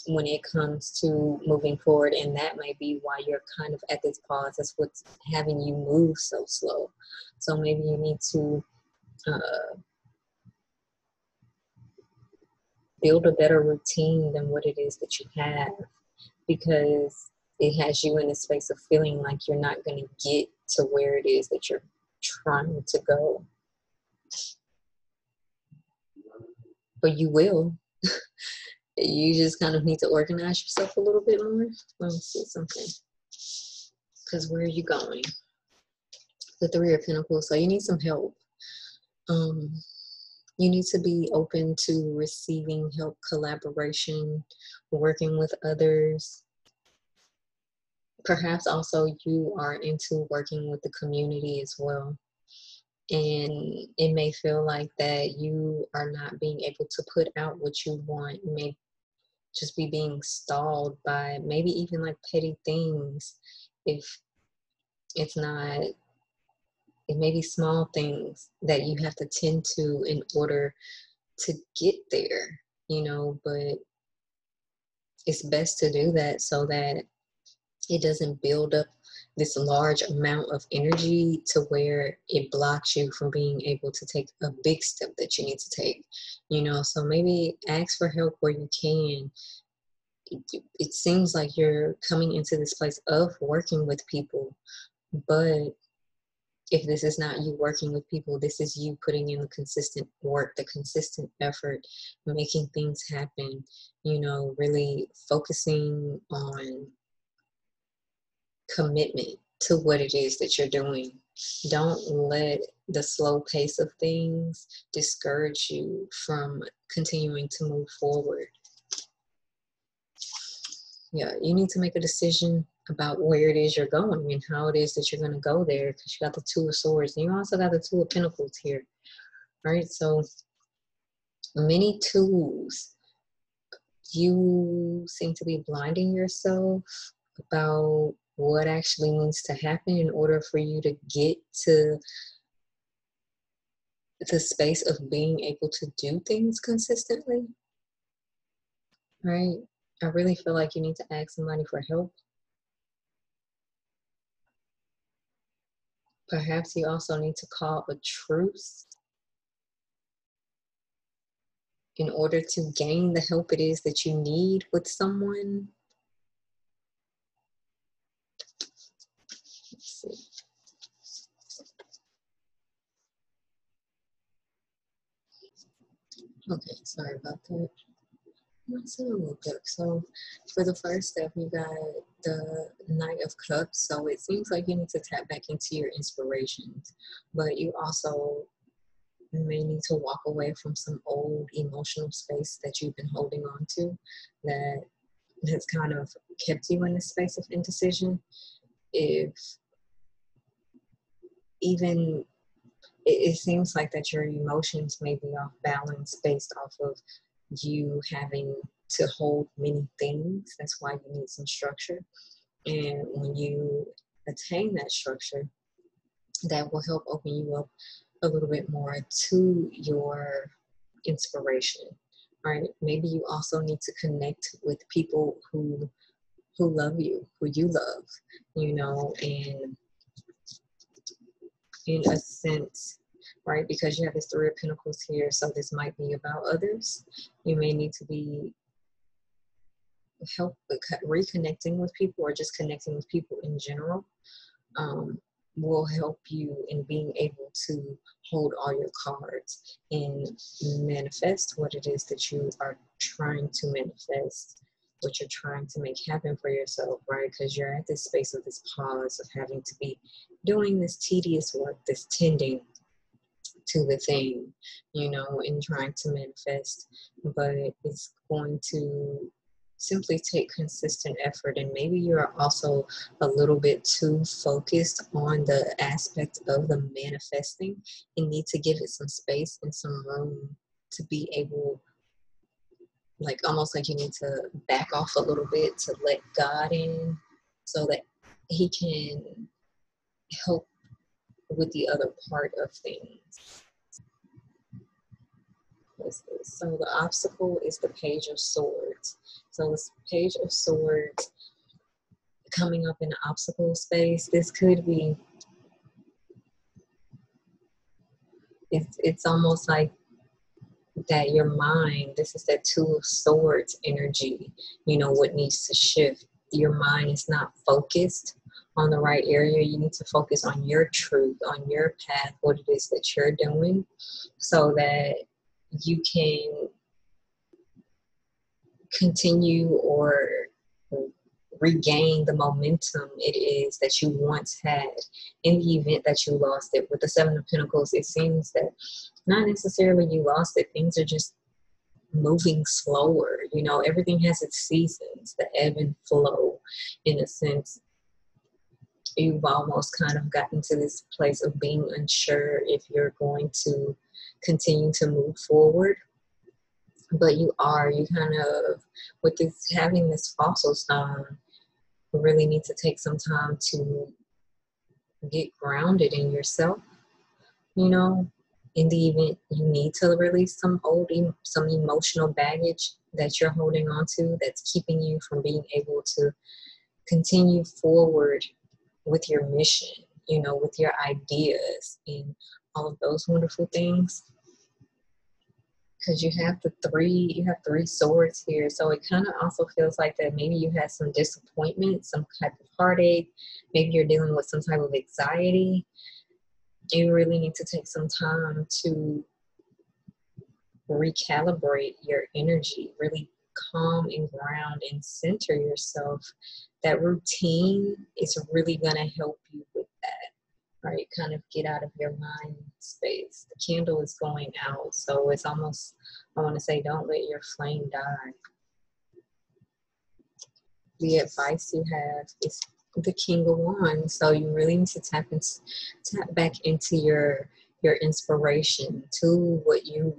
when it comes to moving forward and that might be why you're kind of at this pause that's what's having you move so slow so maybe you need to uh, build a better routine than what it is that you have because it has you in a space of feeling like you're not going to get to where it is that you're trying to go but you will [laughs] you just kind of need to organize yourself a little bit more. Let me see something. Because where are you going? The Three of Pentacles. So you need some help. Um, you need to be open to receiving help, collaboration, working with others. Perhaps also you are into working with the community as well. And it may feel like that you are not being able to put out what you want. You may just be being stalled by maybe even like petty things. If it's not it may be small things that you have to tend to in order to get there you know but it's best to do that so that it doesn't build up this large amount of energy to where it blocks you from being able to take a big step that you need to take you know? So maybe ask for help where you can. It, seems like you're coming into this place of working with people but if this is not you working with people, this is you putting in the consistent work, the consistent effort, making things happen, you know, really focusing on commitment to what it is that you're doing. Don't let the slow pace of things discourage you from continuing to move forward. yeah, you need to make a decision about where it is you're going and how it is that you're going to go there because you got the two of swords and you also got the two of pentacles here right? So many tools. You seem to be blinding yourself about what actually needs to happen in order for you to get to the space of being able to do things consistently right? I really feel like you need to ask somebody for help perhaps you also need to call a truce in order to gain the help it is that you need with someone. Let's see. Okay, sorry about that. Bit. So, for the first step, you got the Knight of Cups. So, it seems like you need to tap back into your inspirations, but you also may need to walk away from some old emotional space that you've been holding on to that has kind of kept you in a space of indecision. If even it, it seems like that your emotions may be off balance based off of you having to hold many things. That's why you need some structure. And when you attain that structure, that will help open you up a little bit more to your inspiration right maybe you also need to connect with people who who love you who you love you know and in a sense right because you have this three of pentacles here so this might be about others you may need to be help reconnecting with people or just connecting with people in general um, will help you in being able to hold all your cards and manifest what it is that you are trying to manifest, what you're trying to make happen for yourself, right? Because you're at this space of this pause of having to be doing this tedious work, this tending to the thing, you know, in trying to manifest, but it's going to simply take consistent effort. And maybe you're also a little bit too focused on the aspect of the manifesting. And need to give it some space and some room to be able like almost like you need to back off a little bit to let God in so that he can help with the other part of things. So the obstacle is the page of swords. So this page of swords coming up in the obstacle space, this could be it's it's almost like that your mind, this is that two of swords energy, you know, what needs to shift. Your mind is not focused on the right area. You need to focus on your truth, on your path, what it is that you're doing, so that you can continue or regain the momentum it is that you once had in the event that you lost it. With the Seven of Pentacles, it seems that not necessarily you lost it, things are just moving slower. You know, everything has its seasons, the ebb and flow, in a sense. You've almost kind of gotten to this place of being unsure if you're going to continue to move forward. But you are you kind of with this having this fossil stone really need to take some time to get grounded in yourself you know? In the event you need to release some old some emotional baggage that you're holding on to that's keeping you from being able to continue forward with your mission you know with your ideas and all of those wonderful things. Because you have the three you have three swords here. So it kind of also feels like that maybe you had some disappointment some type of heartache. Maybe you're dealing with some type of anxiety. You really need to take some time to recalibrate your energy really calm and ground and center yourself that routine is really going to help you with that right? Kind of get out of your mind space. The candle is going out, so it's almost, I want to say, don't let your flame die. the advice you have is the King of Wands. So you really need to tap into, tap back into your your inspiration to what you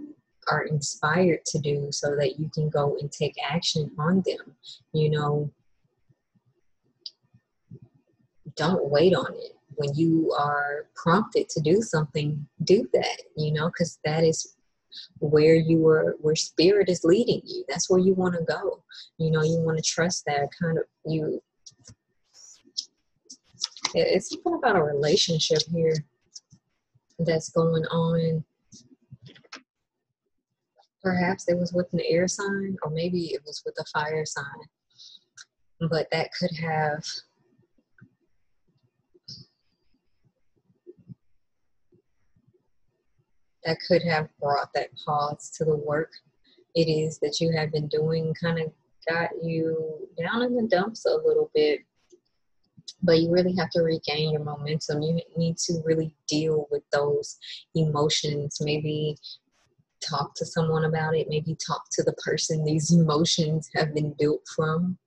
are inspired to do so that you can go and take action on them. You know, don't wait on it. When you are prompted to do something, do that, you know, because that is where you are where spirit is leading you. That's where you want to go. You know you want to trust that kind of you it's something about a relationship here that's going on. Perhaps it was with an air sign or maybe it was with a fire sign but that could have that could have brought that pause to the work it is that you have been doing kind of got you down in the dumps a little bit. But you really have to regain your momentum. You need to really deal with those emotions. Maybe talk to someone about it. Maybe talk to the person these emotions have been built from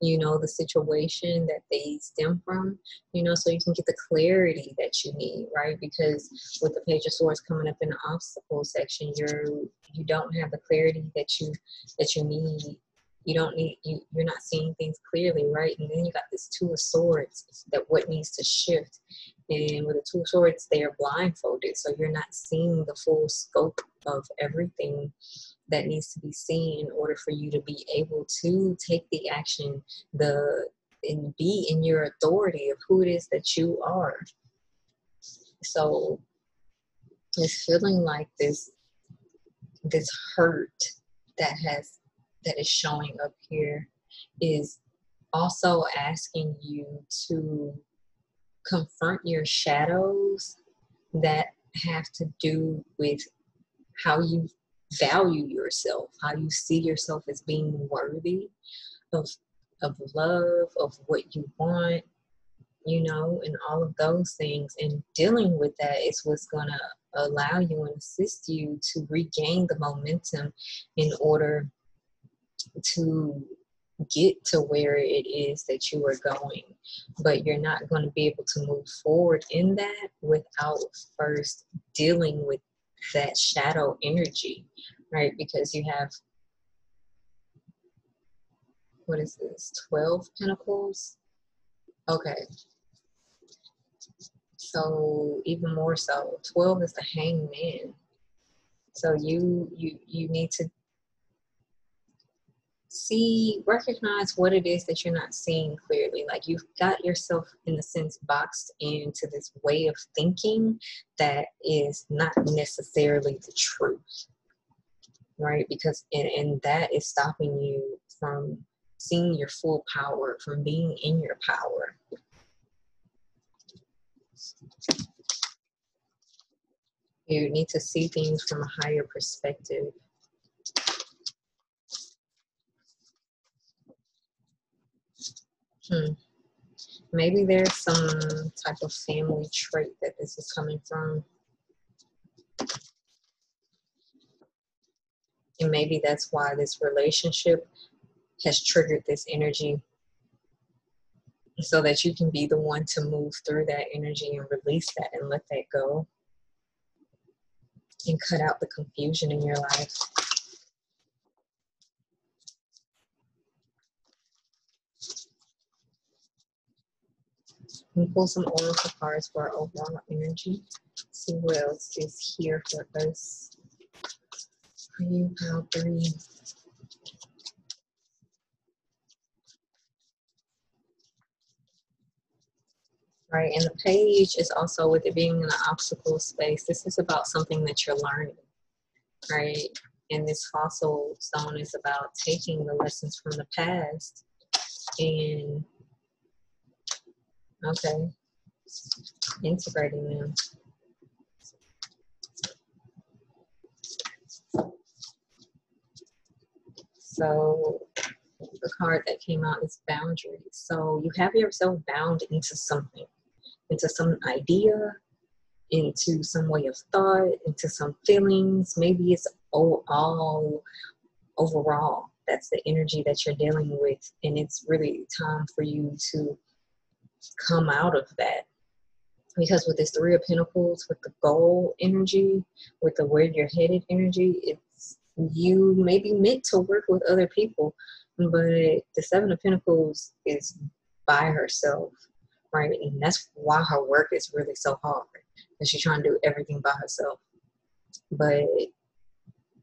you know the situation that they stem from you know so you can get the clarity that you need right? Because with the page of swords coming up in the obstacle section you're you don't have the clarity that you that you need. You don't need you you're not seeing things clearly right? And then you got this two of swords that what needs to shift. And with the two of swords they are blindfolded so you're not seeing the full scope of everything that needs to be seen in order for you to be able to take the action the and be in your authority of who it is that you are. So it's feeling like this this hurt that has that is showing up here is also asking you to confront your shadows that have to do with how you value yourself, how you see yourself as being worthy of of love, of what you want, you know, and all of those things. And dealing with that is what's gonna allow you and assist you to regain the momentum in order to get to where it is that you are going. But you're not going to be able to move forward in that without first dealing with that shadow energy, right? Because you have, what is this, 12 pentacles? Okay. So even more so, 12 is the hangman. So you you you need to see recognize what it is that you're not seeing clearly. Like you've got yourself in a sense boxed into this way of thinking that is not necessarily the truth right? Because and, and that is stopping you from seeing your full power from being in your power. You need to see things from a higher perspective Hmm. Maybe there's some type of family trait that this is coming from. And maybe that's why this relationship has triggered this energy so that you can be the one to move through that energy and release that and let that go and cut out the confusion in your life. And pull some oracle cards for our overall energy. See what else is here for us. You, pile three. Right, and the page is also with it being in an obstacle space. This is about something that you're learning, right? And this fossil stone is about taking the lessons from the past and Okay. Integrating them. So the card that came out is boundaries. So you have yourself bound into something, into some idea, into some way of thought, into some feelings. Maybe it's all, all overall that's the energy that you're dealing with and it's really time for you to come out of that. Because with this three of pentacles with the goal energy with the where you're headed energy it's you may be meant to work with other people but the seven of pentacles is by herself right? And that's why her work is really so hard because she's trying to do everything by herself. But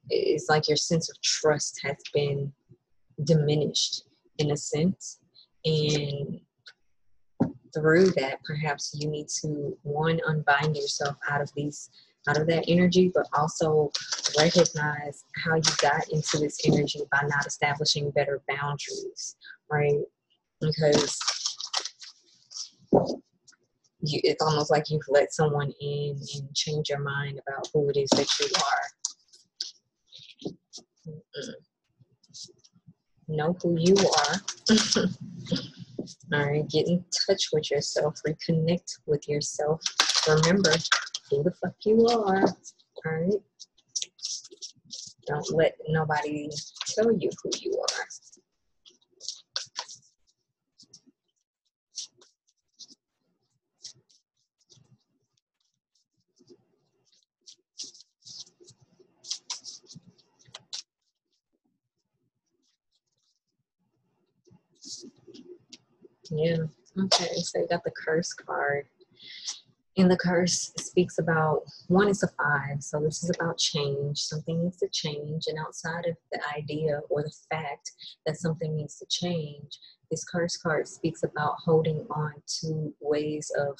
it's like your sense of trust has been diminished in a sense. And through that perhaps you need to one unbind yourself out of these out of that energy but also recognize how you got into this energy by not establishing better boundaries right? Because you, it's almost like you've let someone in and change your mind about who it is that you are. Mm-mm. know who you are [laughs] All right, get in touch with yourself, reconnect with yourself. Remember who the fuck you are. All right, don't let nobody tell you who you are. Yeah. Okay. So you got the curse card. And the curse speaks about one is a five. So this is about change. Something needs to change. And outside of the idea or the fact that something needs to change, this curse card speaks about holding on to ways of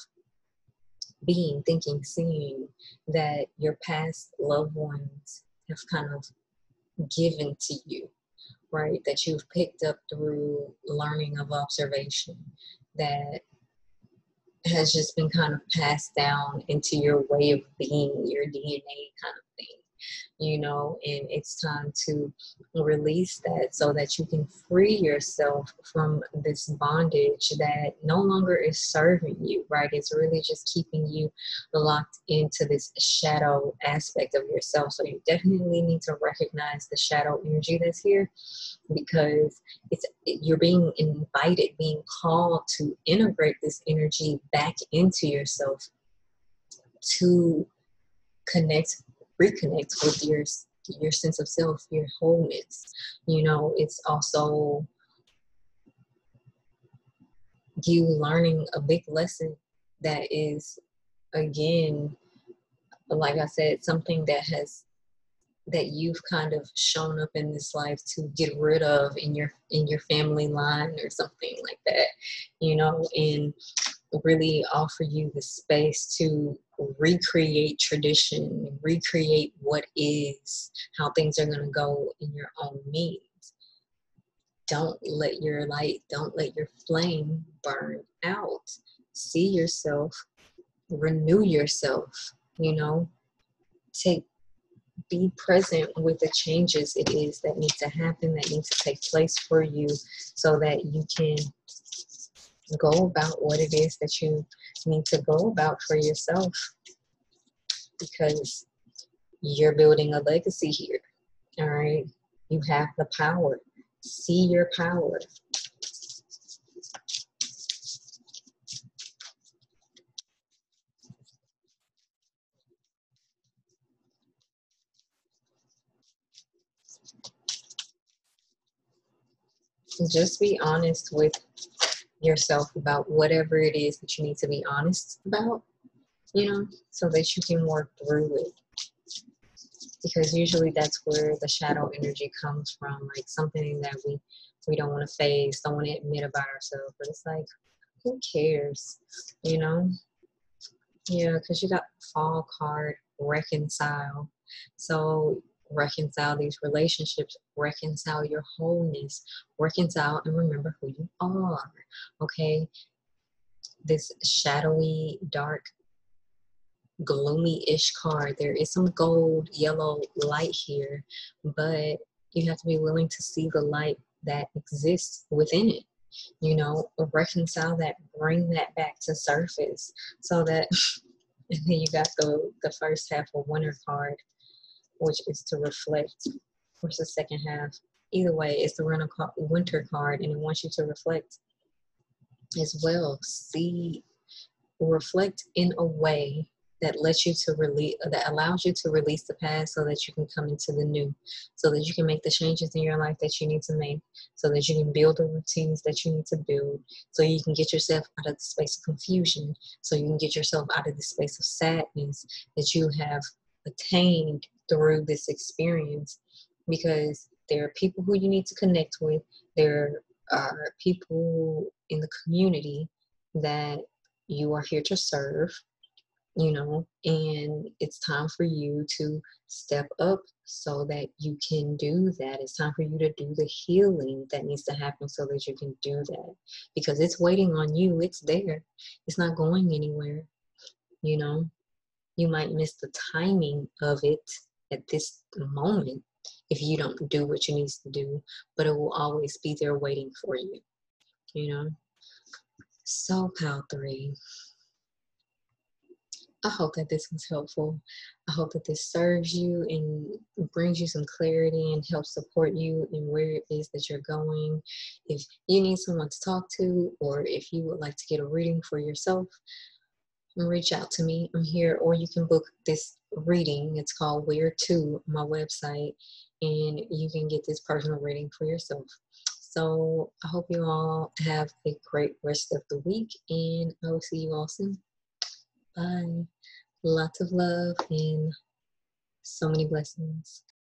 being, thinking, seeing that your past loved ones have kind of given to you right, that you've picked up through learning of observation that has just been kind of passed down into your way of being, your DNA kind of thing you know, and it's time to release that so that you can free yourself from this bondage that no longer is serving you, right? It's really just keeping you locked into this shadow aspect of yourself. So you definitely need to recognize the shadow energy that's here because it's you're being invited, being called to integrate this energy back into yourself to connect reconnect with your your sense of self, your wholeness. You know, it's also you learning a big lesson that is again like I said, something that has that you've kind of shown up in this life to get rid of in your in your family line or something like that, you know, and really offer you the space to recreate tradition, recreate what is, how things are going to go in your own means. Don't let your light, don't let your flame burn out. See yourself, renew yourself, you know, take be present with the changes it is that need to happen, that need to take place for you, so that you can go about what it is that you need to go about for yourself because you're building a legacy here. All right. You have the power. See your power. Just be honest with yourself about whatever it is that you need to be honest about, you know, so that you can work through it. Because usually that's where the shadow energy comes from, like something that we we don't want to face, don't want to admit about ourselves. But it's like, who cares, you know? Yeah, because you got fall card reconcile. So reconcile these relationships, reconcile your wholeness, reconcile and remember who you are. Okay. This shadowy, dark, gloomy ish card, there is some gold, yellow light here, but you have to be willing to see the light that exists within it. You know, reconcile that, bring that back to surface so that, and [laughs] then you got the, the first half of winter card which is to reflect. Where's the second half? either way, it's the winter card, and it wants you to reflect as well. See, reflect in a way that lets you to release that allows you to release the past so that you can come into the new so that you can make the changes in your life that you need to make so that you can build the routines that you need to build so you can get yourself out of the space of confusion so you can get yourself out of the space of sadness that you have attained through this experience because there are people who you need to connect with there are people in the community that you are here to serve, you know, and it's time for you to step up so that you can do that. It's time for you to do the healing that needs to happen so that you can do that because it's waiting on you. It's there, it's not going anywhere, you know. You might miss the timing of it at this moment if you don't do what you need to do, but it will always be there waiting for you, you know. So, Pile 3, I hope that this was helpful. I hope that this serves you and brings you some clarity and helps support you in where it is that you're going. If you need someone to talk to, or if you would like to get a reading for yourself, reach out to me. I'm here, or you can book this reading. It's called Where To, my website, and you can get this personal reading for yourself. So I hope you all have a great rest of the week, and I will see you all soon. Bye. Lots of love and so many blessings.